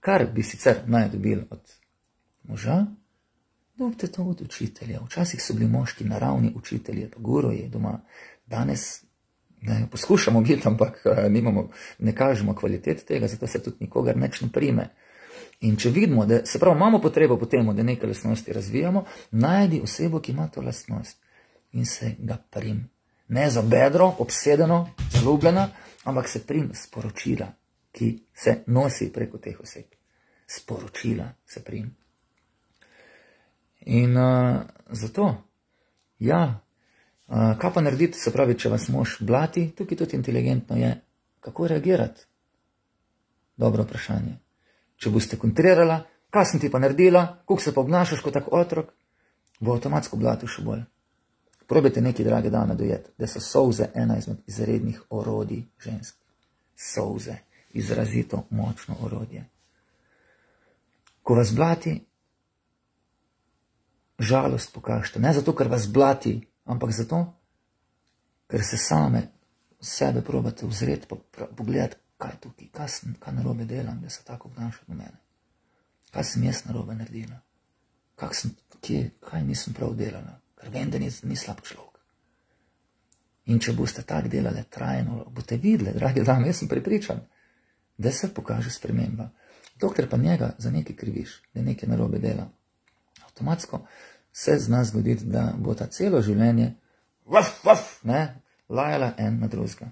Speaker 1: kar bi sicer naj dobili od moža. Dobite to od učitelja. Včasih so bili moški naravni učitelji, pa guroji doma. Danes Ne, poskušamo biti, ampak eh, nimamo, ne kažemo kvalitet tega, zato se tudi nikogar neč ne prime. In če vidimo, da se pravi, imamo potrebo po tem, da nekaj lastnosti razvijamo, najdi osebo, ki ima to lastnost in se ga prim. Ne za bedro, obsedeno, zaljubljena, ampak se prim sporočila, ki se nosi preko teh oseb. Sporočila se prim. In uh, zato, ja, kaj pa narediti, se pravi, če vas mož blati, tukaj tudi inteligentno je, kako reagirati? Dobro vprašanje. Če boste kontrirala, kaj sem ti pa naredila, kako se pa obnašaš kot tak otrok, bo avtomatsko blatil še bolj. Probajte neki drage dame dojeti, da so solze ena izmed izrednih orodij žensk. Solze, izrazito močno orodje. Ko vas blati, žalost pokažite, ne zato, ker vas blati, ampak zato, ker se same sebe probate vzreti, pa pogledati, kaj tukaj, kaj, sem, kaj narobe delam, da se tako obnaša do mene. Kaj sem jaz narobe naredila, kaj, sem, kje, kaj nisem prav delala, ker vem, da ni, ni slab človek. In če boste tako delali trajno, boste videli, dragi dame, jaz sem pripričan, da se pokaže sprememba. Dokler pa njega za nekaj kriviš, da nekaj narobe dela, avtomatsko se zna zgoditi, da bo ta celo življenje vaf, vaf, ne, lajala en na drugega.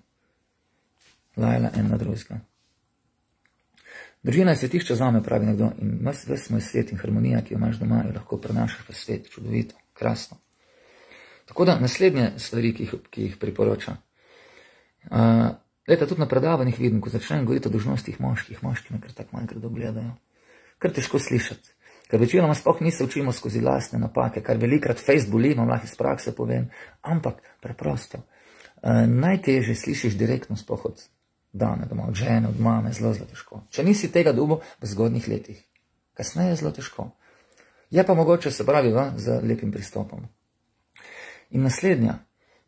Speaker 1: Lajala en na drugega. Družina je svetišče za me, pravi nekdo, in ves moj svet in harmonija, ki jo imaš doma, jo lahko prenašaš v svet, čudovito, krasno. Tako da naslednje stvari, ki jih, ki jih priporoča. Uh, Leta tudi na predavanjih vidim, ko začnem govoriti o dožnostih moških, moški me kar tako malo grdo gledajo. Kar težko slišati. Ker večinoma sploh mi se učimo skozi lastne napake, kar velikrat Facebook boli, vam lahko iz prakse povem, ampak preprosto. Uh, najtežje slišiš direktno sploh od dane doma, od žene, od mame, zelo, zelo težko. Če nisi tega dubo v zgodnih letih, kasneje je zelo težko. Je pa mogoče se pravi va, z lepim pristopom. In naslednja,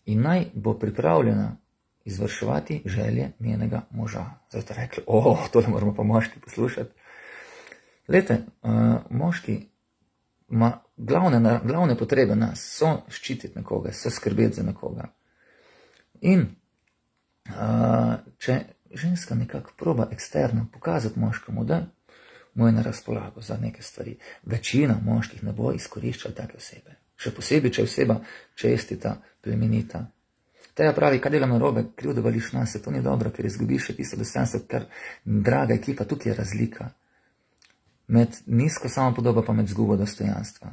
Speaker 1: in naj bo pripravljena izvrševati želje njenega moža. Ste rekli, o, to ne moramo pa moški poslušati. Lete, uh, moški ima glavne, glavne potrebe nas, so ščititi nekoga, so skrbeti za nekoga. In uh, če ženska nekako proba eksterno pokazati moškemu, da mu je na razpolago za neke stvari, večina moških ne bo izkoriščala take osebe. Še posebej, če je oseba čestita, plemenita, Tega pravi, kaj delam narobe, krivdo vališ nas, to ni dobro, ker izgubiš še tisto dostojanstvo, ker draga ekipa, tukaj je razlika. Med nizko samo podobo pa med zgubo dostojanstva.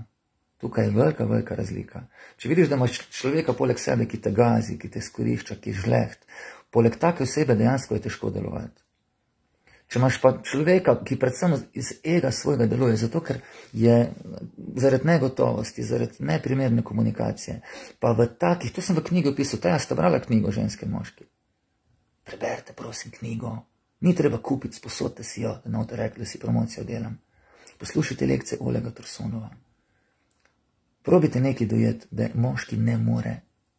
Speaker 1: Tukaj je velika, velika razlika. Če vidiš, da imaš človeka poleg sebe, ki te gazi, ki te skorišča, ki je žleht, poleg take osebe dejansko je težko delovati. Če imaš pa človeka, ki predvsem iz ega svojega deluje, zato ker je zaradi negotovosti, zaradi neprimerne komunikacije, pa v takih, to sem v knjigi opisal, ta ste brali knjigo ženske moški. Preberite, prosim, knjigo. Ni treba kupiti, sposodite si jo, da note rekli, da si promocijo delam. Poslušajte lekcije Olega Tursonova. Probite nekaj dojeti, da moški ne more,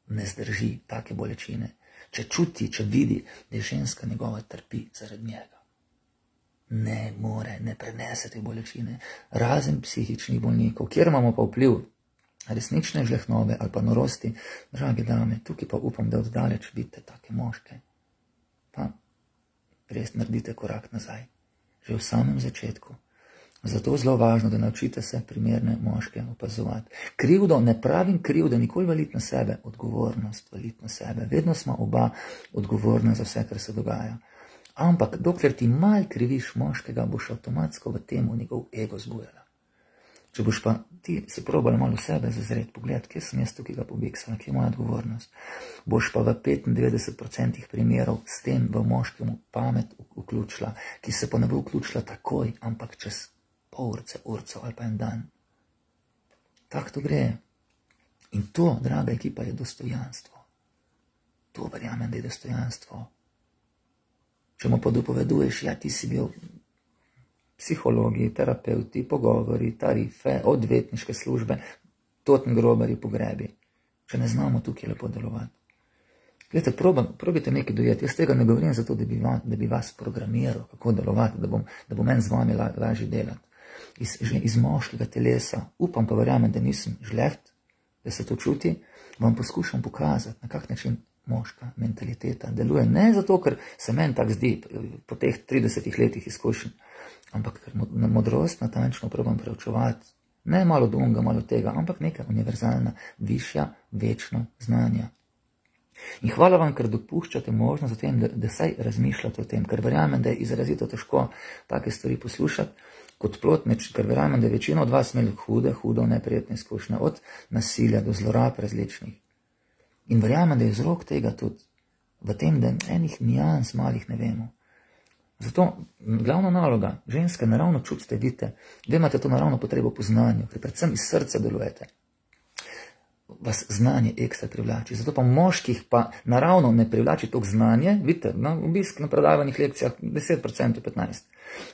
Speaker 1: ne zdrži take bolečine. Če čuti, če vidi, da je ženska njegova trpi zaradi njega ne more, ne prenese te bolečine, razen psihičnih bolnikov, kjer imamo pa vpliv resnične žlehnove ali pa norosti, drage dame, tukaj pa upam, da oddaleč vidite take moške. Pa res naredite korak nazaj, že v samem začetku. Zato je zelo važno, da naučite se primerne moške opazovati. Krivdo, ne pravim krivdo, nikoli valiti na sebe, odgovornost valiti na sebe. Vedno smo oba odgovorna za vse, kar se dogaja. Ampak dokler ti mal kriviš moškega, boš avtomatsko v tem njegov ego zbujala. Če boš pa ti si probal malo sebe zazret, pogled, kje sem jaz tukaj ga pobiksala, kje je moja odgovornost, boš pa v 95% primerov s tem v moškemu pamet vključila, ki se pa ne bo vključila takoj, ampak čez pol urce, urco ali pa en dan. Tako to gre. In to, draga ekipa, je dostojanstvo. To verjamem, da je dostojanstvo če mu podopoveduješ, ja, ti si bil psihologi, terapeuti, pogovori, tarife, odvetniške službe, totni grobari, pogrebi. Če ne znamo tukaj lepo delovati. Glede, probite nekaj dojeti. Jaz tega ne govorim zato, da bi, va, da bi vas programiral, kako delovati, da bom, da bom en z vami la, lažje delati. Iz, iz moškega telesa, upam pa verjamem, da nisem žleht, da se to čuti, vam poskušam pokazati, na kak način moška mentaliteta deluje. Ne zato, ker se meni tako zdi po teh 30 letih izkušenj, ampak ker modrost natančno probam preučevati. Ne malo dunga, malo tega, ampak neka univerzalna, višja, večna znanja. In hvala vam, ker dopuščate možnost o tem, da, da saj razmišljate o tem, ker verjamem, da je izrazito težko take stvari poslušati kot plotneč, ker verjamem, da je večina od vas imeli hude, hudo, neprijetne izkušnje, od nasilja do zlorab različnih. In verjamem, da je vzrok tega tudi v tem, da enih nijans malih ne vemo. Zato glavna naloga ženske naravno čutite, vidite, da imate to naravno potrebo po znanju, ker predvsem iz srca delujete. Vas znanje ekstra privlači. Zato pa moških pa naravno ne privlači to znanje, vidite, na obisk na predavanjih lekcijah 10%, 15%.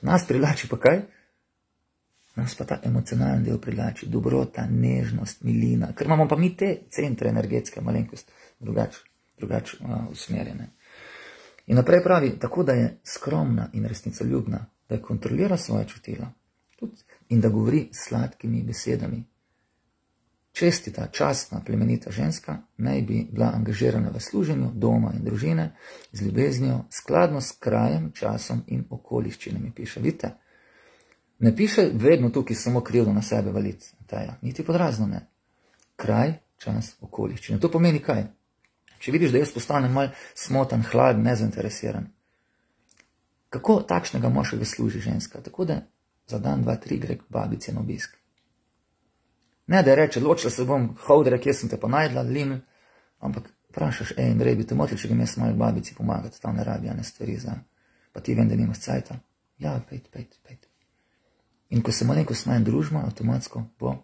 Speaker 1: Nas privlači pa kaj? Nas pa ta emocionalni del privlači, dobrota, nežnost, milina, ker imamo pa mi te centre energetske malenkosti drugače drugač, uh, usmerjene. In naprej pravi, tako da je skromna in resnicoljubna, da kontrolira svoje čutila in da govori sladkimi besedami. Čestita, častna, plemenita ženska naj bi bila angažirana v služenju doma in družine z ljubeznijo, skladno s krajem, časom in okoliščinami, piše. Vidite, Ne piše vedno tukaj samo krivdo na sebe valiti, taja, niti podrazno ne. Kraj, čas, okoliščine. To pomeni kaj? Če vidiš, da jaz postanem mal smotan, hladen, nezainteresiran, kako takšnega moškega služi ženska? Tako da za dan, dva, tri gre k babici na obisk. Ne, da reče, ločila se bom, hodre, kje sem te pa najdla, lin, ampak Vprašaš, ej, Andrej, bi te motil, če bi jaz malo babici pomagati, tam ne rabi ene stvari za, pa ti vem, da nimaš cajta. Ja, pet, pet, pet. In ko se malenkost manj družba, avtomatsko bo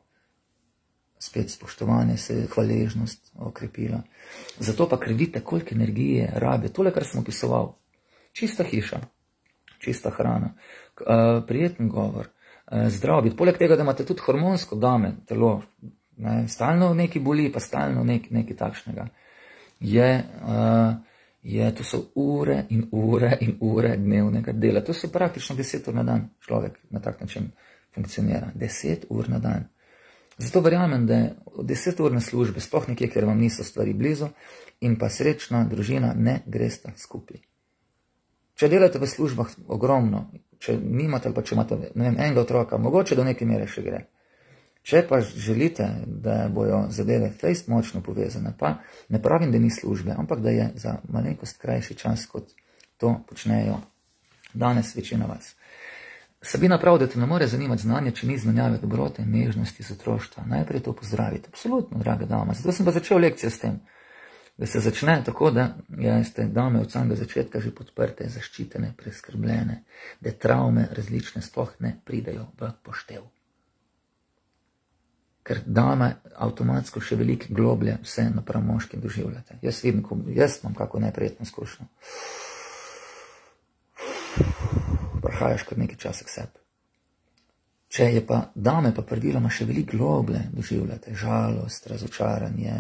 Speaker 1: spet spoštovanje, se hvaležnost okrepila. Zato pa kredite, koliko energije rabe, tole, kar sem opisoval. Čista hiša, čista hrana, uh, prijeten govor, uh, zdrav biti. Poleg tega, da imate tudi hormonsko dame telo, ne, stalno neki boli, pa stalno neki, neki takšnega. Je, uh, je, to so ure in ure in ure dnevnega dela. To so praktično deset ur na dan človek na tak način funkcionira. Deset ur na dan. Zato verjamem, da je deset urne službe, sploh nekje, ker vam niso stvari blizu, in pa srečna družina ne gresta skupaj. Če delate v službah ogromno, če nimate ali pa če imate enega otroka, mogoče do neke mere še gre. Če pa želite, da bojo zadeve fejst močno povezane, pa ne pravim, da ni službe, ampak da je za malenkost krajši čas, kot to počnejo danes večina vas. Sabina pravi, da te ne more zanimati znanje, če ni znanja dobrote, nežnosti, zatroštva. Najprej to pozdravite. Absolutno, draga dama. Zato sem pa začel lekcijo s tem, da se začne tako, da ste dame od samega začetka že podprte, zaščitene, preskrbljene, da travme različne sploh ne pridejo v poštev. Ker dame avtomatsko še veliko globlje vse napram moškim doživljate. Jaz vidim, jaz imam kako neprijetno izkušnjo prihajaš kar nekaj časa k sebi. Če je pa dame, pa praviloma še veliko globlje doživljate, žalost, razočaranje,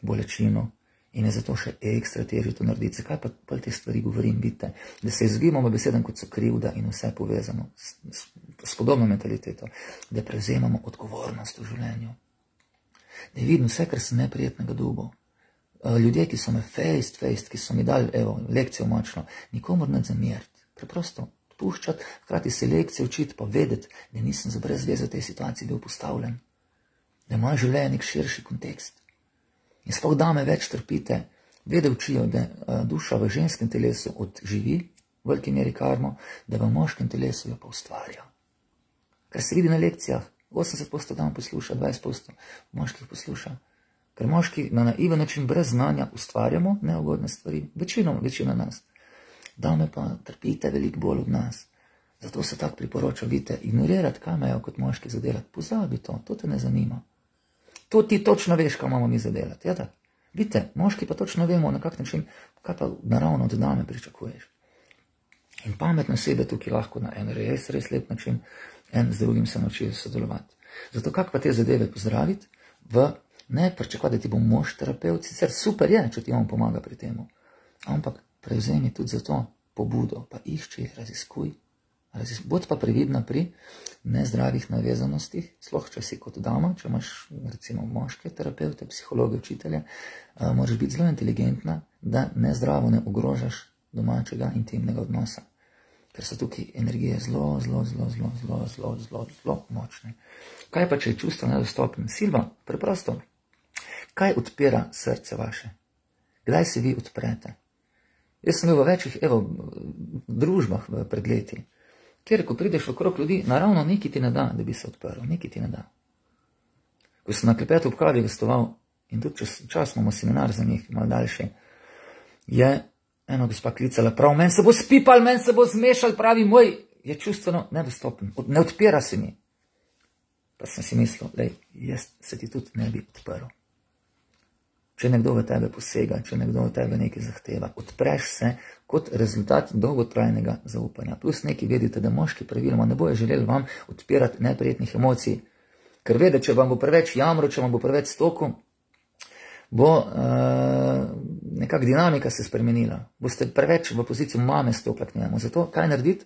Speaker 1: bolečino in je zato še ekstra težje to narediti. Zakaj pa, pa te stvari govorim, vidite, da se izogibamo besedam, kot so krivda in vse povezano s, s, s podobno mentaliteto, da prevzemamo odgovornost v življenju. Da vidno vse, kar se neprijetnega dubo. Ljudje, ki so me fejst, fejst, ki so mi dali evo, lekcijo močno, nikomor ne zameriti. Preprosto puščati, hkrati se lekcije učiti, pa vedeti, da nisem za brez veze v tej situaciji bil postavljen, da je moje življenje nek širši kontekst. In sploh dame več trpite, vede učijo, da uh, duša v ženskem telesu odživi, v veliki meri karmo, da v moškem telesu jo pa ustvarja. Kar se vidi na lekcijah, 80% dan posluša, 20% moških posluša. Ker moški na naiven način brez znanja ustvarjamo neugodne stvari, večino, večina nas dame pa trpite veliko bolj od nas. Zato se tako priporoča, vidite, ignorirati, kaj imajo kot moški zadelati. Pozabi to, to te ne zanima. To ti točno veš, kaj imamo mi zadelati. Ja, tako. Vidite, moški pa točno vemo, na kak način, kaj pa naravno od dame pričakuješ. In pametne osebe tukaj lahko na en res, res lep način, en z drugim se naučijo sodelovati. Zato kako pa te zadeve pozdraviti, v ne pričakovati, da ti bo mož terapeut, sicer super je, če ti on pomaga pri tem. Ampak prevzemi tudi za to pobudo, pa išči, raziskuj. Razis, bod pa previdna pri nezdravih navezanostih, sploh če si kot dama, če imaš recimo moške terapeute, psihologe, učitelje, uh, moraš biti zelo inteligentna, da nezdravo ne ogrožaš domačega intimnega odnosa. Ker so tukaj energije zelo, zelo, zelo, zelo, zelo, zelo, zelo, zelo močne. Kaj pa, če je čustvo nedostopno? Silva, preprosto, kaj odpira srce vaše? Kdaj se vi odprete? Jaz sem bil v večjih evo, družbah v predleti, kjer ko prideš okrog ljudi, naravno neki ti ne da, da bi se odprl, neki ti ne da. Ko sem na klepetu v kavi gostoval in tudi čas, imamo seminar za njih, malo daljši, je ena gospa klicala, prav, meni se bo spipal, meni se bo zmešal, pravi moj, je čustveno nedostopen, ne odpira se mi. Pa sem si mislil, da jaz se ti tudi ne bi odprl. Če nekdo v tebe posega, če nekdo v tebe nekaj zahteva, odpreš se kot rezultat dolgotrajnega zaupanja. Plus neki vedite, da moški praviloma ne bojo želeli vam odpirati neprijetnih emocij, ker vede, če vam bo preveč jamro, če vam bo preveč stoku, bo uh, nekak dinamika se spremenila. Boste preveč v poziciji mame stopili k njemu. Zato kaj narediti?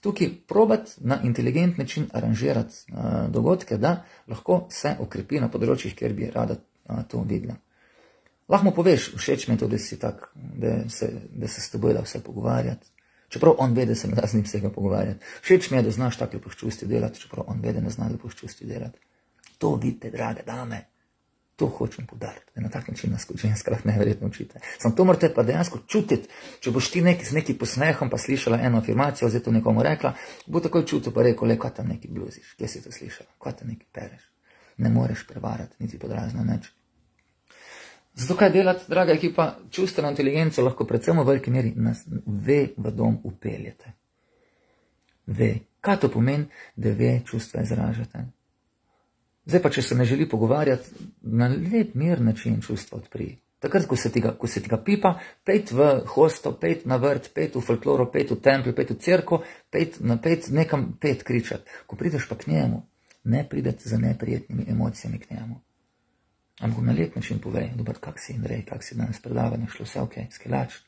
Speaker 1: Tukaj probati na inteligent način aranžirati uh, dogodke, da lahko se okrepi na področjih, kjer bi rada uh, to videla. Lahko mu poveš, všeč mi je to, da si tak, da se, da se s teboj da vse pogovarjati. Čeprav on ve, da se ne da z njim vsega pogovarjati. Všeč mi je, da znaš tako lepo čusti delati, čeprav on ve, da ne zna lepo čusti delati. To vidite, drage dame, to hočem podariti, da na tak način nas kot ženska lahko neverjetno učite. Sam to morate pa dejansko čutiti. Če boš ti neki z nekim posmehom pa slišala eno afirmacijo, zdaj to nekomu rekla, bo takoj čutil pa rekel, le, kaj tam neki bluziš, kje si to slišala, kaj tam neki pereš. Ne moreš prevarati, niti podrazno neč. Zato kaj delati, draga ekipa, čustveno inteligenco lahko predvsem v veliki meri nas ve v dom upeljete. Ve. Kaj to pomeni, da ve čustva izražate? Zdaj pa, če se ne želi pogovarjati, na lep mir način čustva odpri. Takrat, ko se tega, ko se tega pipa, pet v hosto, pet na vrt, pet v folkloru, pet v templi, pet v cerko, pet na pet, nekam pet kričati. Ko prideš pa k njemu, ne prideti za neprijetnimi emocijami k njemu. Ampak na lep način povej, dober, kak si Andrej, kak si danes predavanje, šlo vse ok, skilač.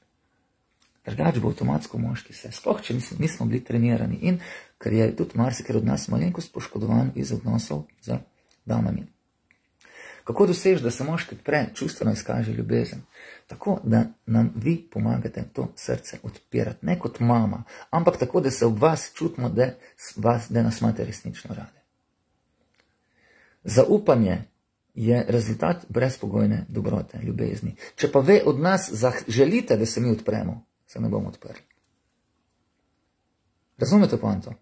Speaker 1: Drugač bo avtomatsko moški se, sploh če nismo, nismo bili trenirani in ker je tudi marsikaj od nas malenkost poškodovan iz odnosov z damami. Kako dosež, da se moški odpre, čustveno izkaže ljubezen? Tako, da nam vi pomagate to srce odpirati, ne kot mama, ampak tako, da se ob vas čutimo, da, vas, da nas imate resnično rade. Zaupanje je rezultat brezpogojne dobrote, ljubezni. Če pa ve od nas želite, da se mi odpremo, se ne bomo odprli. Razumete poanto?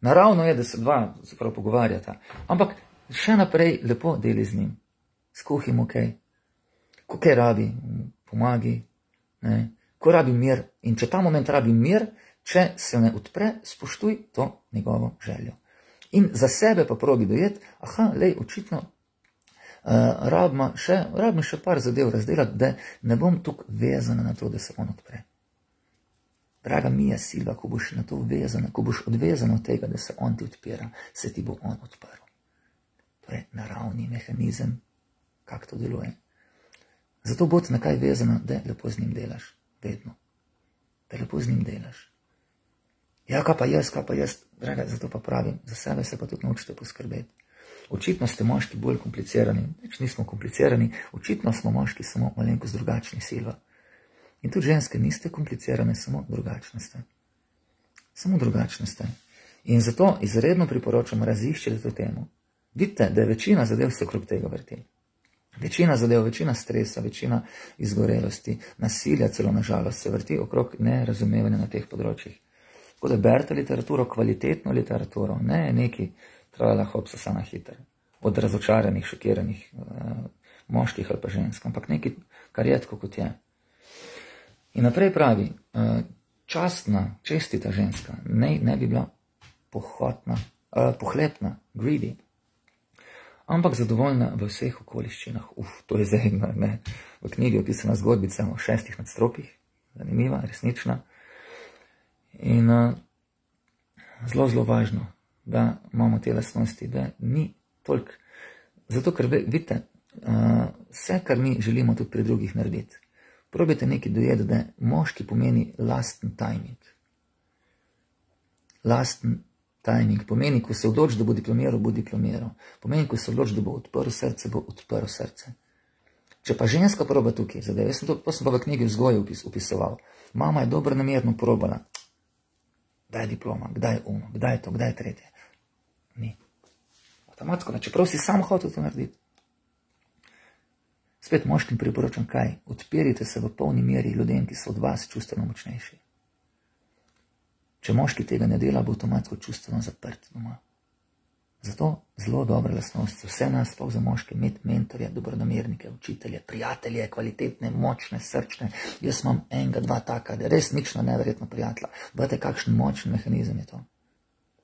Speaker 1: Naravno je, da se dva pogovarjata, ampak še naprej lepo deli z njim. Skuhimo kaj, ko kaj rabi, pomagi, ne? ko rabi mir. In če ta moment rabi mir, če se ne odpre, spoštuj to njegovo željo. In za sebe pa probi dojeti, aha, lej, očitno uh, rabim še, rabim še par zadev razdelati, da ne bom tukaj vezana na to, da se on odpre. Draga mi je sila, ko boš na to vezana, ko boš odvezana od tega, da se on ti odpira, se ti bo on odprl. To je naravni mehanizem, kako to deluje. Zato bod na kaj vezana, da lepo z njim delaš, vedno. Da lepo z njim delaš. Ja, kaj pa jaz, kaj pa jaz, draga, zato pa pravim, za sebe se pa tudi naučite poskrbeti. Očitno ste moški bolj komplicirani, več nismo komplicirani, očitno smo moški samo malenkost drugačni silva. In tudi ženske niste komplicirane, samo drugačne ste. Samo drugačne ste. In zato izredno priporočam, raziščite to temo. Vidite, da je večina zadev se okrog tega vrti. Večina zadev, večina stresa, večina izgorelosti, nasilja, celo nažalost, se vrti okrog nerazumevanja na teh področjih. Tako da berite literaturo, kvalitetno literaturo, ne neki trajala hopsa sama hiter, od razočaranih, šokiranih uh, moških ali pa žensk, ampak nekaj, kar je tako kot je. In naprej pravi, uh, častna, čestita ženska, ne, ne bi bila pohotna, uh, pohlepna, greedy, ampak zadovoljna v vseh okoliščinah. Uf, to je zdaj ne, v knjigi opisana zgodbica o šestih nadstropjih, zanimiva, resnična. In uh, zelo, zelo važno, da imamo te lastnosti, da ni toliko. Zato, ker vidite, uh, vse, kar mi želimo tudi pri drugih narediti, probite nekaj dojeti, da moški pomeni lasten tajming. Lasten tajming pomeni, ko se odloči, da bo diplomiral, bo diplomiral. Pomeni, ko se odloči, da bo odprl srce, bo odprl srce. Če pa ženska proba tukaj, zdaj, jaz sem to sem pa v knjigi vzgoje upis, upisoval. Mama je dobro namerno probala. Kdaj je diploma, kdaj je uno, kdaj je to, kdaj je tretje ni. Avtomatsko, čeprav si sam hotel to narediti. Spet moškim priporočam kaj, odpirite se v polni meri ljudem, ki so od vas čustveno močnejši. Če moški tega ne dela, bo avtomatsko čustveno zaprt doma. Zato zelo dobra lastnost za vse nas, sploh za moške, imeti mentorje, dobronamernike, učitelje, prijatelje, kvalitetne, močne, srčne. Jaz imam enega, dva taka, da res nič na neverjetno prijatelja. Bate, kakšen močen mehanizem je to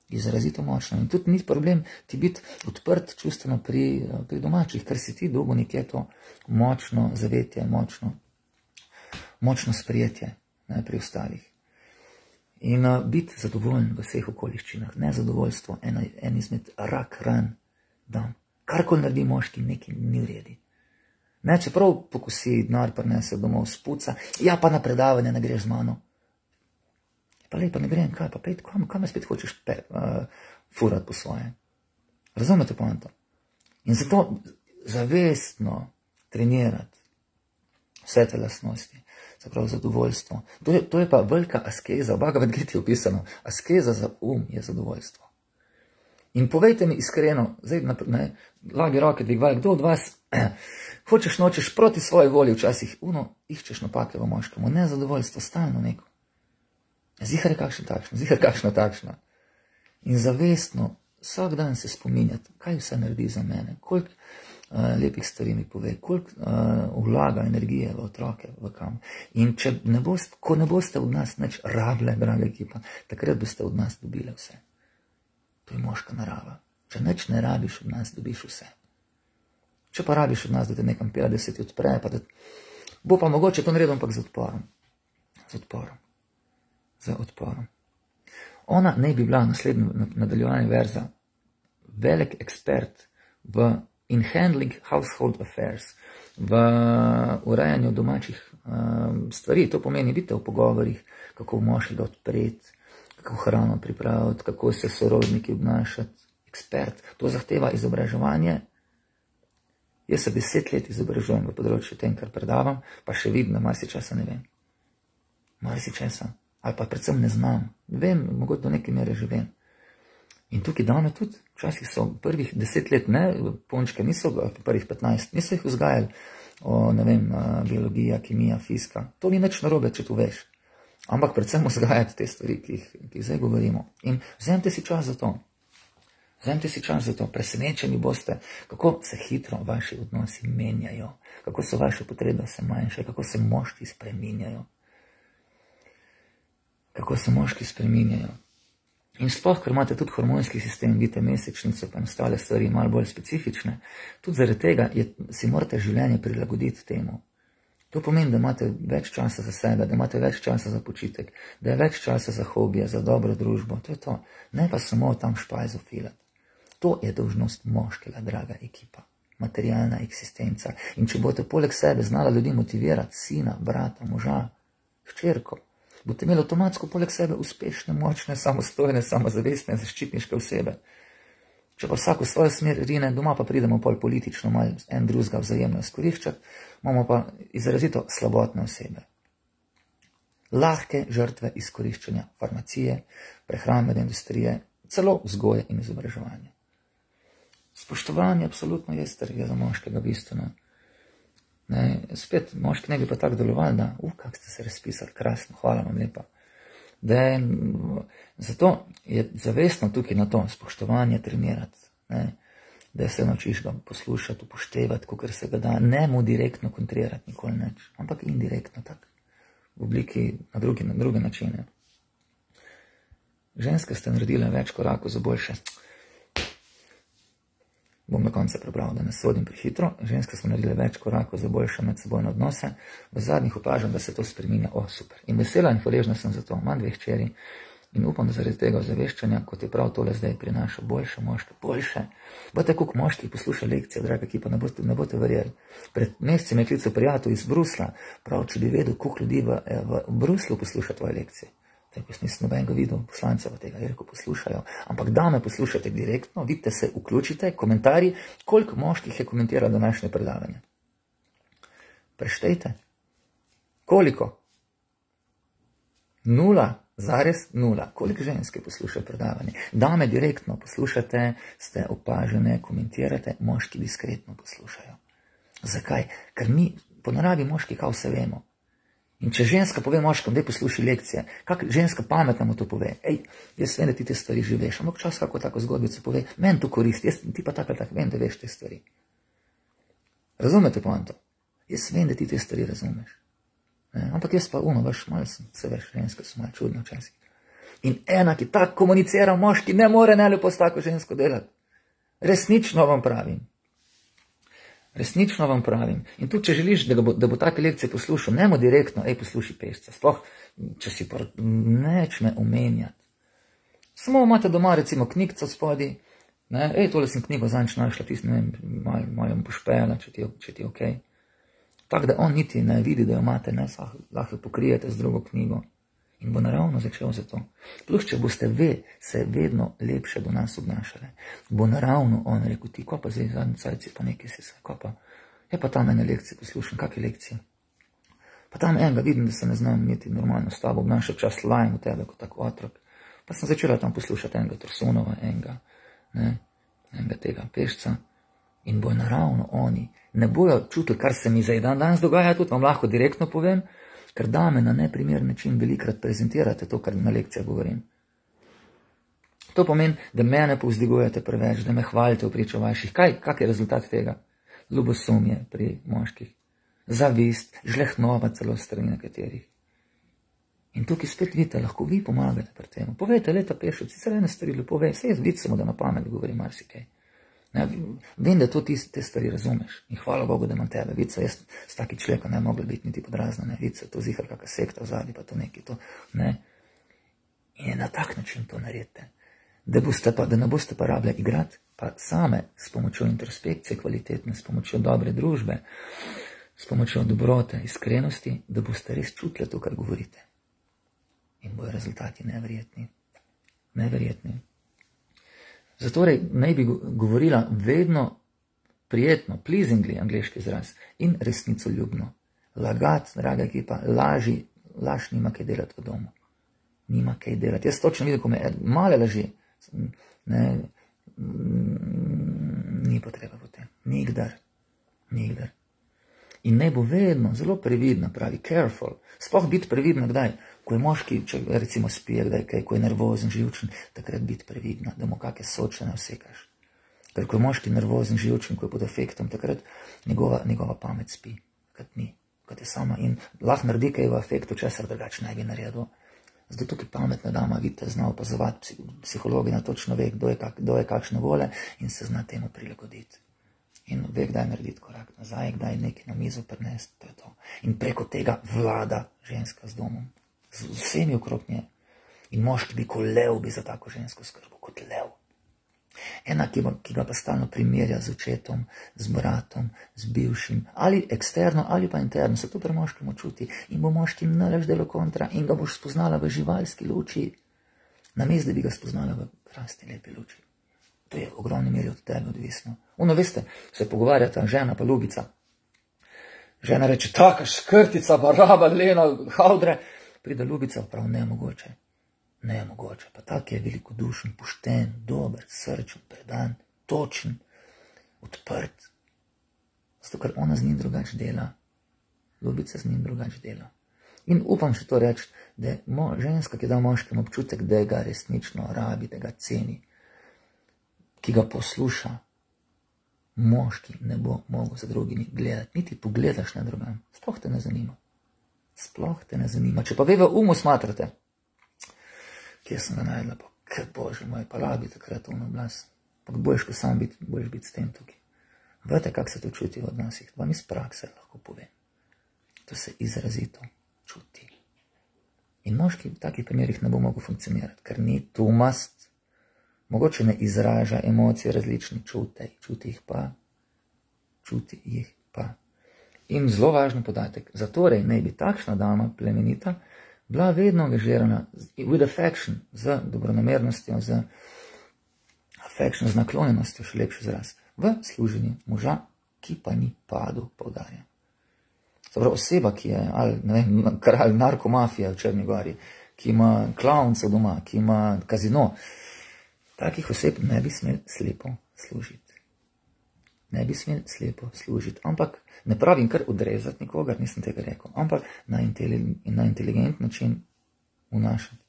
Speaker 1: izrazito močno. In tudi ni problem ti biti odprt čustveno pri, pri domačih, ker si ti dolgo nekje to močno zavetje, močno, močno sprijetje ne, pri ostalih. In uh, biti zadovoljen v vseh okoliščinah, nezadovoljstvo, en izmed rak ran, da karkoli naredi moški, nekaj ni v redi. Ne, čeprav pokusi denar, prenese domov spuca, ja pa na predavanje ne greš z mano, pa lepo ne grem, kaj pa pet, kam, kam me spet hočeš pe, uh, furati po svoje. Razumete poento? In zato zavestno trenirati vse te lastnosti, se pravi zadovoljstvo. To je, to je pa velika askeza, v Bhagavad Gita je opisano, askeza za um je zadovoljstvo. In povejte mi iskreno, zdaj ne, lagi roke dvigvaj, kdo od vas hočeš nočeš proti svoji volji včasih, uno, iščeš napake v moškemu, nezadovoljstvo, stalno neko. Zihar je kakšno takšno, zihar kakšno takšno. In zavestno vsak dan se spominjati, kaj vse naredi za mene, koliko lepih stvari mi pove, koliko uh, vlaga energije v otroke, v kam. In če ne boste, ko ne boste od nas nič rabile, draga ekipa, takrat boste od nas dobile vse. To je moška narava. Če nič ne rabiš od nas, dobiš vse. Če pa rabiš od nas, da te nekam 50 odpre, pa da bo pa mogoče to narediti, ampak z odporom. Z odporom. Z odporom. Ona ne bi bila naslednja nadaljevanje verza, velik ekspert v in handling household affairs, v urejanju domačih um, stvari. To pomeni, vidite v pogovorih, kako moškega odpreti, kako hrano pripraviti, kako se sorodniki obnašati. Ekspert, to zahteva izobraževanje. Jaz se deset let izobražujem v področju tem, kar predavam, pa še vidim, da marsikaj ne vem. Marsikaj, ali pa predvsem ne znam. Vem, mogoče do neke mere že vem. In tukaj dame tudi, včasih so prvih deset let, ne, pončke niso, prvih petnajst, niso jih vzgajali o, ne vem, biologija, kemija, fizika. To ni nič narobe, če to veš. Ampak predvsem vzgajati te stvari, ki jih, ki jih zdaj govorimo. In vzemite si čas za to. Vzemite si čas za to. Presenečeni boste, kako se hitro vaši odnosi menjajo, kako so vaše potrebe vse manjše, kako se moški spreminjajo. Kako se moški spreminjajo. In sploh, ker imate tudi hormonski sistem, vidite mesečnico, pa ostale stvari malo bolj specifične, tudi zaradi tega je, si morate življenje prilagoditi temu. To pomeni, da imate več časa za sebe, da imate več časa za počitek, da je več časa za hobije, za dobro družbo. To je to. Ne pa samo tam špajzo filat. To je dožnost moškega, draga ekipa. Materialna eksistenca. In če boste poleg sebe znala ljudi motivirati, sina, brata, moža, hčerko, boste imeli avtomatsko poleg sebe uspešne, močne, samostojne, samozavestne, zaščitniške osebe. Če pa vsako svojo smer rine, doma pa pridemo pol politično, malo en drugega vzajemno izkoriščati, imamo pa izrazito slabotne osebe. Lahke žrtve izkoriščanja farmacije, prehrambene industrije, celo vzgoje in izobraževanje. Spoštovanje absolutno je strje za moškega bistveno. Ne, spet, moški ne bi pa tako delovali, da, uf, kak ste se razpisali, krasno, hvala vam lepa. Da je, zato je zavestno tukaj na to spoštovanje trenirati, ne, da se naučiš ga poslušati, upoštevati, kot se ga da, ne mu direktno kontrirati, nikoli neč, ampak indirektno, tako, v obliki na druge, na druge načine. Ženske ste naredile več korakov za boljše bom na koncu prebral, da ne sodim prehitro. Ženske so naredile več korakov za boljše medsebojne odnose, v zadnjih opažam, da se to spremenja. O, super. In vesela in hvaležna sem za to. Imam dveh čeri in upam, da zaradi tega ozaveščanja, kot je prav tole zdaj prinaša boljše moške, boljše. Bote, koliko moških posluša lekcije, draga ekipa, ne boste, ne boste verjeli. Pred mesecem je klical prijatelj iz Brusla, prav, če bi vedel, koliko ljudi v, v Bruslu posluša tvoje lekcije. Tako jaz nisem nobenega videl, poslancev tega, je rekel, poslušajo. Ampak da me poslušate direktno, vidite se, vključite, komentarji, koliko moških je komentiralo današnje predavanje. Preštejte. Koliko? Nula, zares nula. Koliko ženske poslušajo predavanje? Da me direktno poslušate, ste opažene, komentirate, moški diskretno poslušajo. Zakaj? Ker mi po naravi moški kao vse vemo. In če ženska pove moškom, da poslušaj lekcije, kak ženska pametna mu to pove, hej, jaz vem, da ti te stvari že veš, ampak čas kako tako zgodbico pove, meni to koristi, jaz ti pa tako tako vem, da veš te stvari. Razumete poanto? Jaz vem, da ti te stvari razumeš. Ne? Ampak jaz pa uno, veš, malo sem, se veš, ženske so malo čudno včasih. In ena, ki tako komunicira, moški ne more ne lepo s tako žensko delati. Resnično vam pravim. Resnično vam pravim. In tu, če želiš, da bo, da bo take lekcije poslušal, ne mu direktno, hej, posluši pesca, sploh, če si por... neč me omenjati. Samo imate doma, recimo, knjigco spodi, ne, hej, tole sem knjigo zanč našla, tisti, ne vem, malo, malo pošpela, če ti, če ti ok. Tako da on niti ne vidi, da jo imate, ne, lahko pokrijete z drugo knjigo in bo naravno začel za to. Plus, če boste ve, se vedno lepše do nas obnašali, bo naravno on rekel, ti, ko pa zdaj zadnji cajci, pa nekaj si se, ko pa, je pa tam ene lekcije poslušam, kakšne lekcije. Pa tam enega vidim, da se ne znam niti normalno s tabo obnašati, čas lajem v tebe kot tako otrok. Pa sem začela tam poslušati enega Trsunova, enega, ne, enega tega pešca. In bo naravno oni ne bojo čutili, kar se mi zdaj dan danes dogaja, tudi vam lahko direktno povem, ker da me na neprimer način velikrat prezentirate to, kar na lekcijah govorim. To pomeni, da mene povzdigujete preveč, da me hvalite v pričo vaših. Kaj, kak je rezultat tega? ljubosumje pri moških, zavist, žlehnova celo strani nekaterih. In tukaj spet vidite, lahko vi pomagate pri tem. Povejte, leta pešo, sicer ene stvari lepo ve, vse jaz vidim samo, da na pamet govori marsikaj. Ne, vem, da to ti te stvari razumeš in hvala Bogu, da imam tebe. Vidiš, jaz s taki človekom ne mogla biti niti podrazna, ne vidiš, to zihar kakšna sekta v zadnji, pa to neki to. Ne. In na tak način to naredite. Da, pa, da ne boste pa rabljali igrati, pa same s pomočjo introspekcije, kvalitetne, s pomočjo dobre družbe, s pomočjo dobrote, iskrenosti, da boste res čutili to, kar govorite. In bojo rezultati neverjetni. Neverjetni. Zato naj bi govorila vedno prijetno, pleasingly, angliški izraz in resnico ljubno. Lagati, draga ekipa, laži, laž nima kaj delati v domu. Nima kaj delati. Jaz točno vidim, ko me male laži, ne, ni potreba potem. Nikdar, nikdar. In naj bo vedno zelo previdna, pravi, careful. Sploh biti previdna, kdaj? Ko je moški, če recimo spije, kdaj kaj, ko je nervozen, živčen, takrat biti previdna, da mu kakšne sočne vsekaš. Ker ko je moški nervozen, živčen, ko je pod efektom, takrat njegova, njegova pamet spi, kot ni, kot je sama in lahko naredi kaj v efektu, česar drugače ne bi naredil. Zato tukaj pametna dama, vidite, zna opazovati psihologi na točno ve, kdo je, kak, kdo je kakšne vole in se zna temu prilagoditi. In ve, kdaj narediti korak nazaj, kdaj nekaj na mizo prinesti, to je to. In preko tega vlada ženska z domom z vsemi okrog nje. In moški bi kot lev bi za tako žensko skrbel, kot lev. Ena, ki, ga pa stalno primerja z očetom, z bratom, z bivšim, ali eksterno, ali pa interno, se to pri moškem čuti in bo moški nalež delo kontra in ga boš spoznala v živalski luči, namesto da bi ga spoznala v krasti lepi luči. To je v ogromni meri od tebe odvisno. Uno, veste, se pogovarjata žena pa ljubica. Žena reče, taka škrtica, baraba, lena, haudre pride ljubica, prav ne mogoče. Ne mogoče, pa tak je velikodušen, pošten, dober, srčen, predan, točen, odprt. Zato, ker ona z njim drugače dela, ljubica z njim drugače dela. In upam še to reči, da je ženska, ki da moškem občutek, da ga resnično rabi, da ga ceni, ki ga posluša, moški ne bo mogel za drugimi gledati, niti pogledaš na drugem, sploh te ne zanima sploh te ne zanima. Če pa ve v umu smatrate, kje sem ga najdla, pa kaj bože moj, pa labi takrat v oblas. Pa boš, ko sam biti, boš biti s tem tukaj. Vete, kak se to čuti v odnosih, vam iz prakse lahko povem. To se izrazito čuti. In moški v takih primerih ne bo mogel funkcionirati, ker ni tu mast, mogoče ne izraža emocije različni čutej, čuti jih pa, čuti jih pa. In zelo važen podatek, zatorej naj bi takšna dama, plemenita, bila vedno angažirana with affection, z dobronamernostjo, z affection, z naklonjenostjo, še lepši izraz, v služenju moža, ki pa ni padel, povdarja. Zaprav oseba, ki je, ali vem, kralj narkomafija v Črni gori, ki ima klavnce doma, ki ima kazino, takih oseb ne bi smel slepo služiti ne bi smel slepo služiti. Ampak ne pravim kar odrezati nikogar, nisem tega rekel, ampak na, inteli, na inteligent način vnašati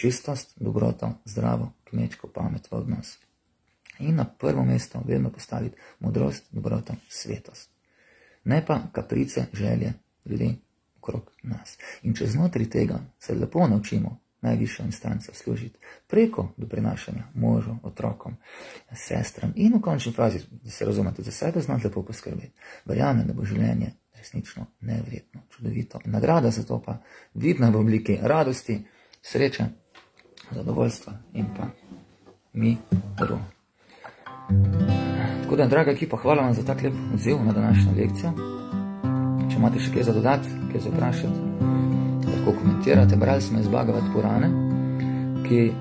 Speaker 1: čistost, dobroto, zdravo, kmečko pamet v odnos. In na prvo mesto vedno postaviti modrost, dobroto, svetost. Ne pa kaprice, želje ljudi okrog nas. In če znotraj tega se lepo naučimo najvišjo instanco služiti preko doprinašanja možu, otrokom, sestram in v končni fazi, da se razume tudi za sebe, znati lepo poskrbeti. Verjamem, da bo življenje resnično nevrjetno, čudovito. Nagrada za to pa vidna v obliki radosti, sreče, zadovoljstva in pa mi daru. Tako da, draga ekipa, hvala vam za tak lep odziv na današnjo lekcijo. Če imate še kaj za dodati, kaj za vprašati, lahko komentirate. Brali smo iz Bhagavad Purana, ki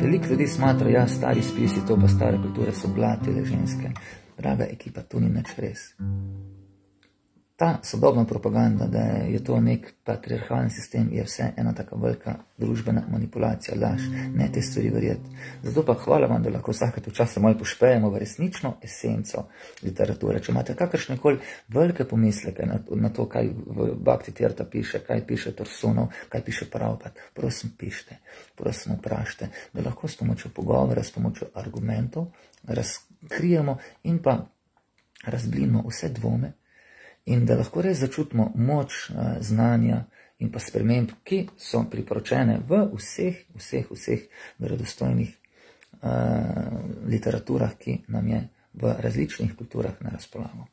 Speaker 1: veliko ljudi smatra, ja, stari spisi, to pa stare kulture so blatile ženske. Draga ekipa, to ni nič res ta sodobna propaganda, da je to nek patriarhalni sistem, je vse ena tako velika družbena manipulacija, laž, ne te stvari verjeti. Zato pa hvala vam, da lahko vsake časa malo pošpejemo v resnično esenco literature. Če imate kakršne koli velike pomisleke na, na to, kaj v Bhakti Tirta piše, kaj piše Torsunov, kaj piše Pravpat, prosim pišite, prosim vprašajte, da lahko s pomočjo pogovora, s pomočjo argumentov razkrijemo in pa razblinimo vse dvome in da lahko res začutimo moč uh, znanja in pa sprememb, ki so priporočene v vseh, vseh, vseh verodostojnih uh, literaturah, ki nam je v različnih kulturah na razpolago.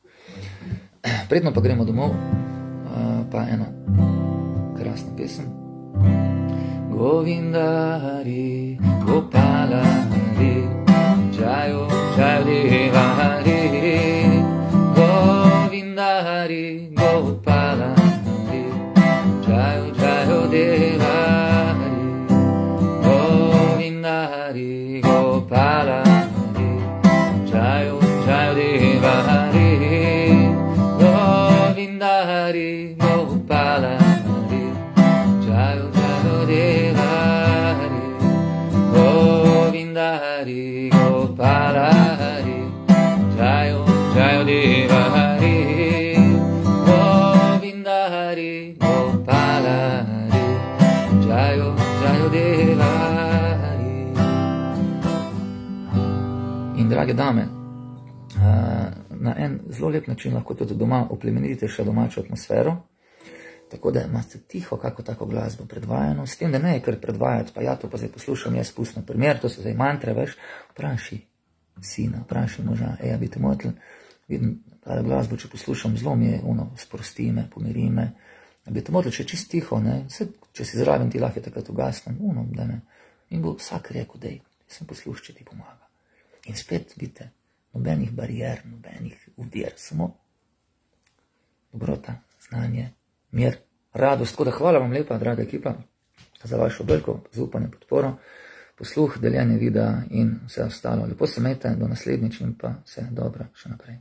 Speaker 1: Predno pa gremo domov, uh, pa eno krasno pesem. Govindari, Gopala, Hari, Jayo, Deva, Hari, drage dame, eh, na en zelo lep način lahko tudi doma oplemenite še domačo atmosfero, tako da imate tiho, kako tako glasbo predvajano, s tem, da ne je kar predvajati, pa ja, to pa zdaj poslušam, jaz spustno primer, to so zdaj mantre, veš, vpraši sina, vpraši moža, ej, ja bi te motil, vidim, ta glasbo, če poslušam, zelo mi je, ono, sprosti me, pomiri me, da bi te motil, če je čist tiho, ne, Vse, če si zraven, ti lahko je takrat ugasnem, ono, da ne, in bo vsak rekel, dej, sem posluš, če ti pomaga. In spet vidite, nobenih barijer, nobenih uvir, samo dobrota, znanje, mir, radost. Tako da hvala vam lepa, draga ekipa, za vašo veliko zaupanje, podporo, posluh, deljenje videa in vse ostalo. Lepo se imejte, do naslednjič in pa vse dobro še naprej.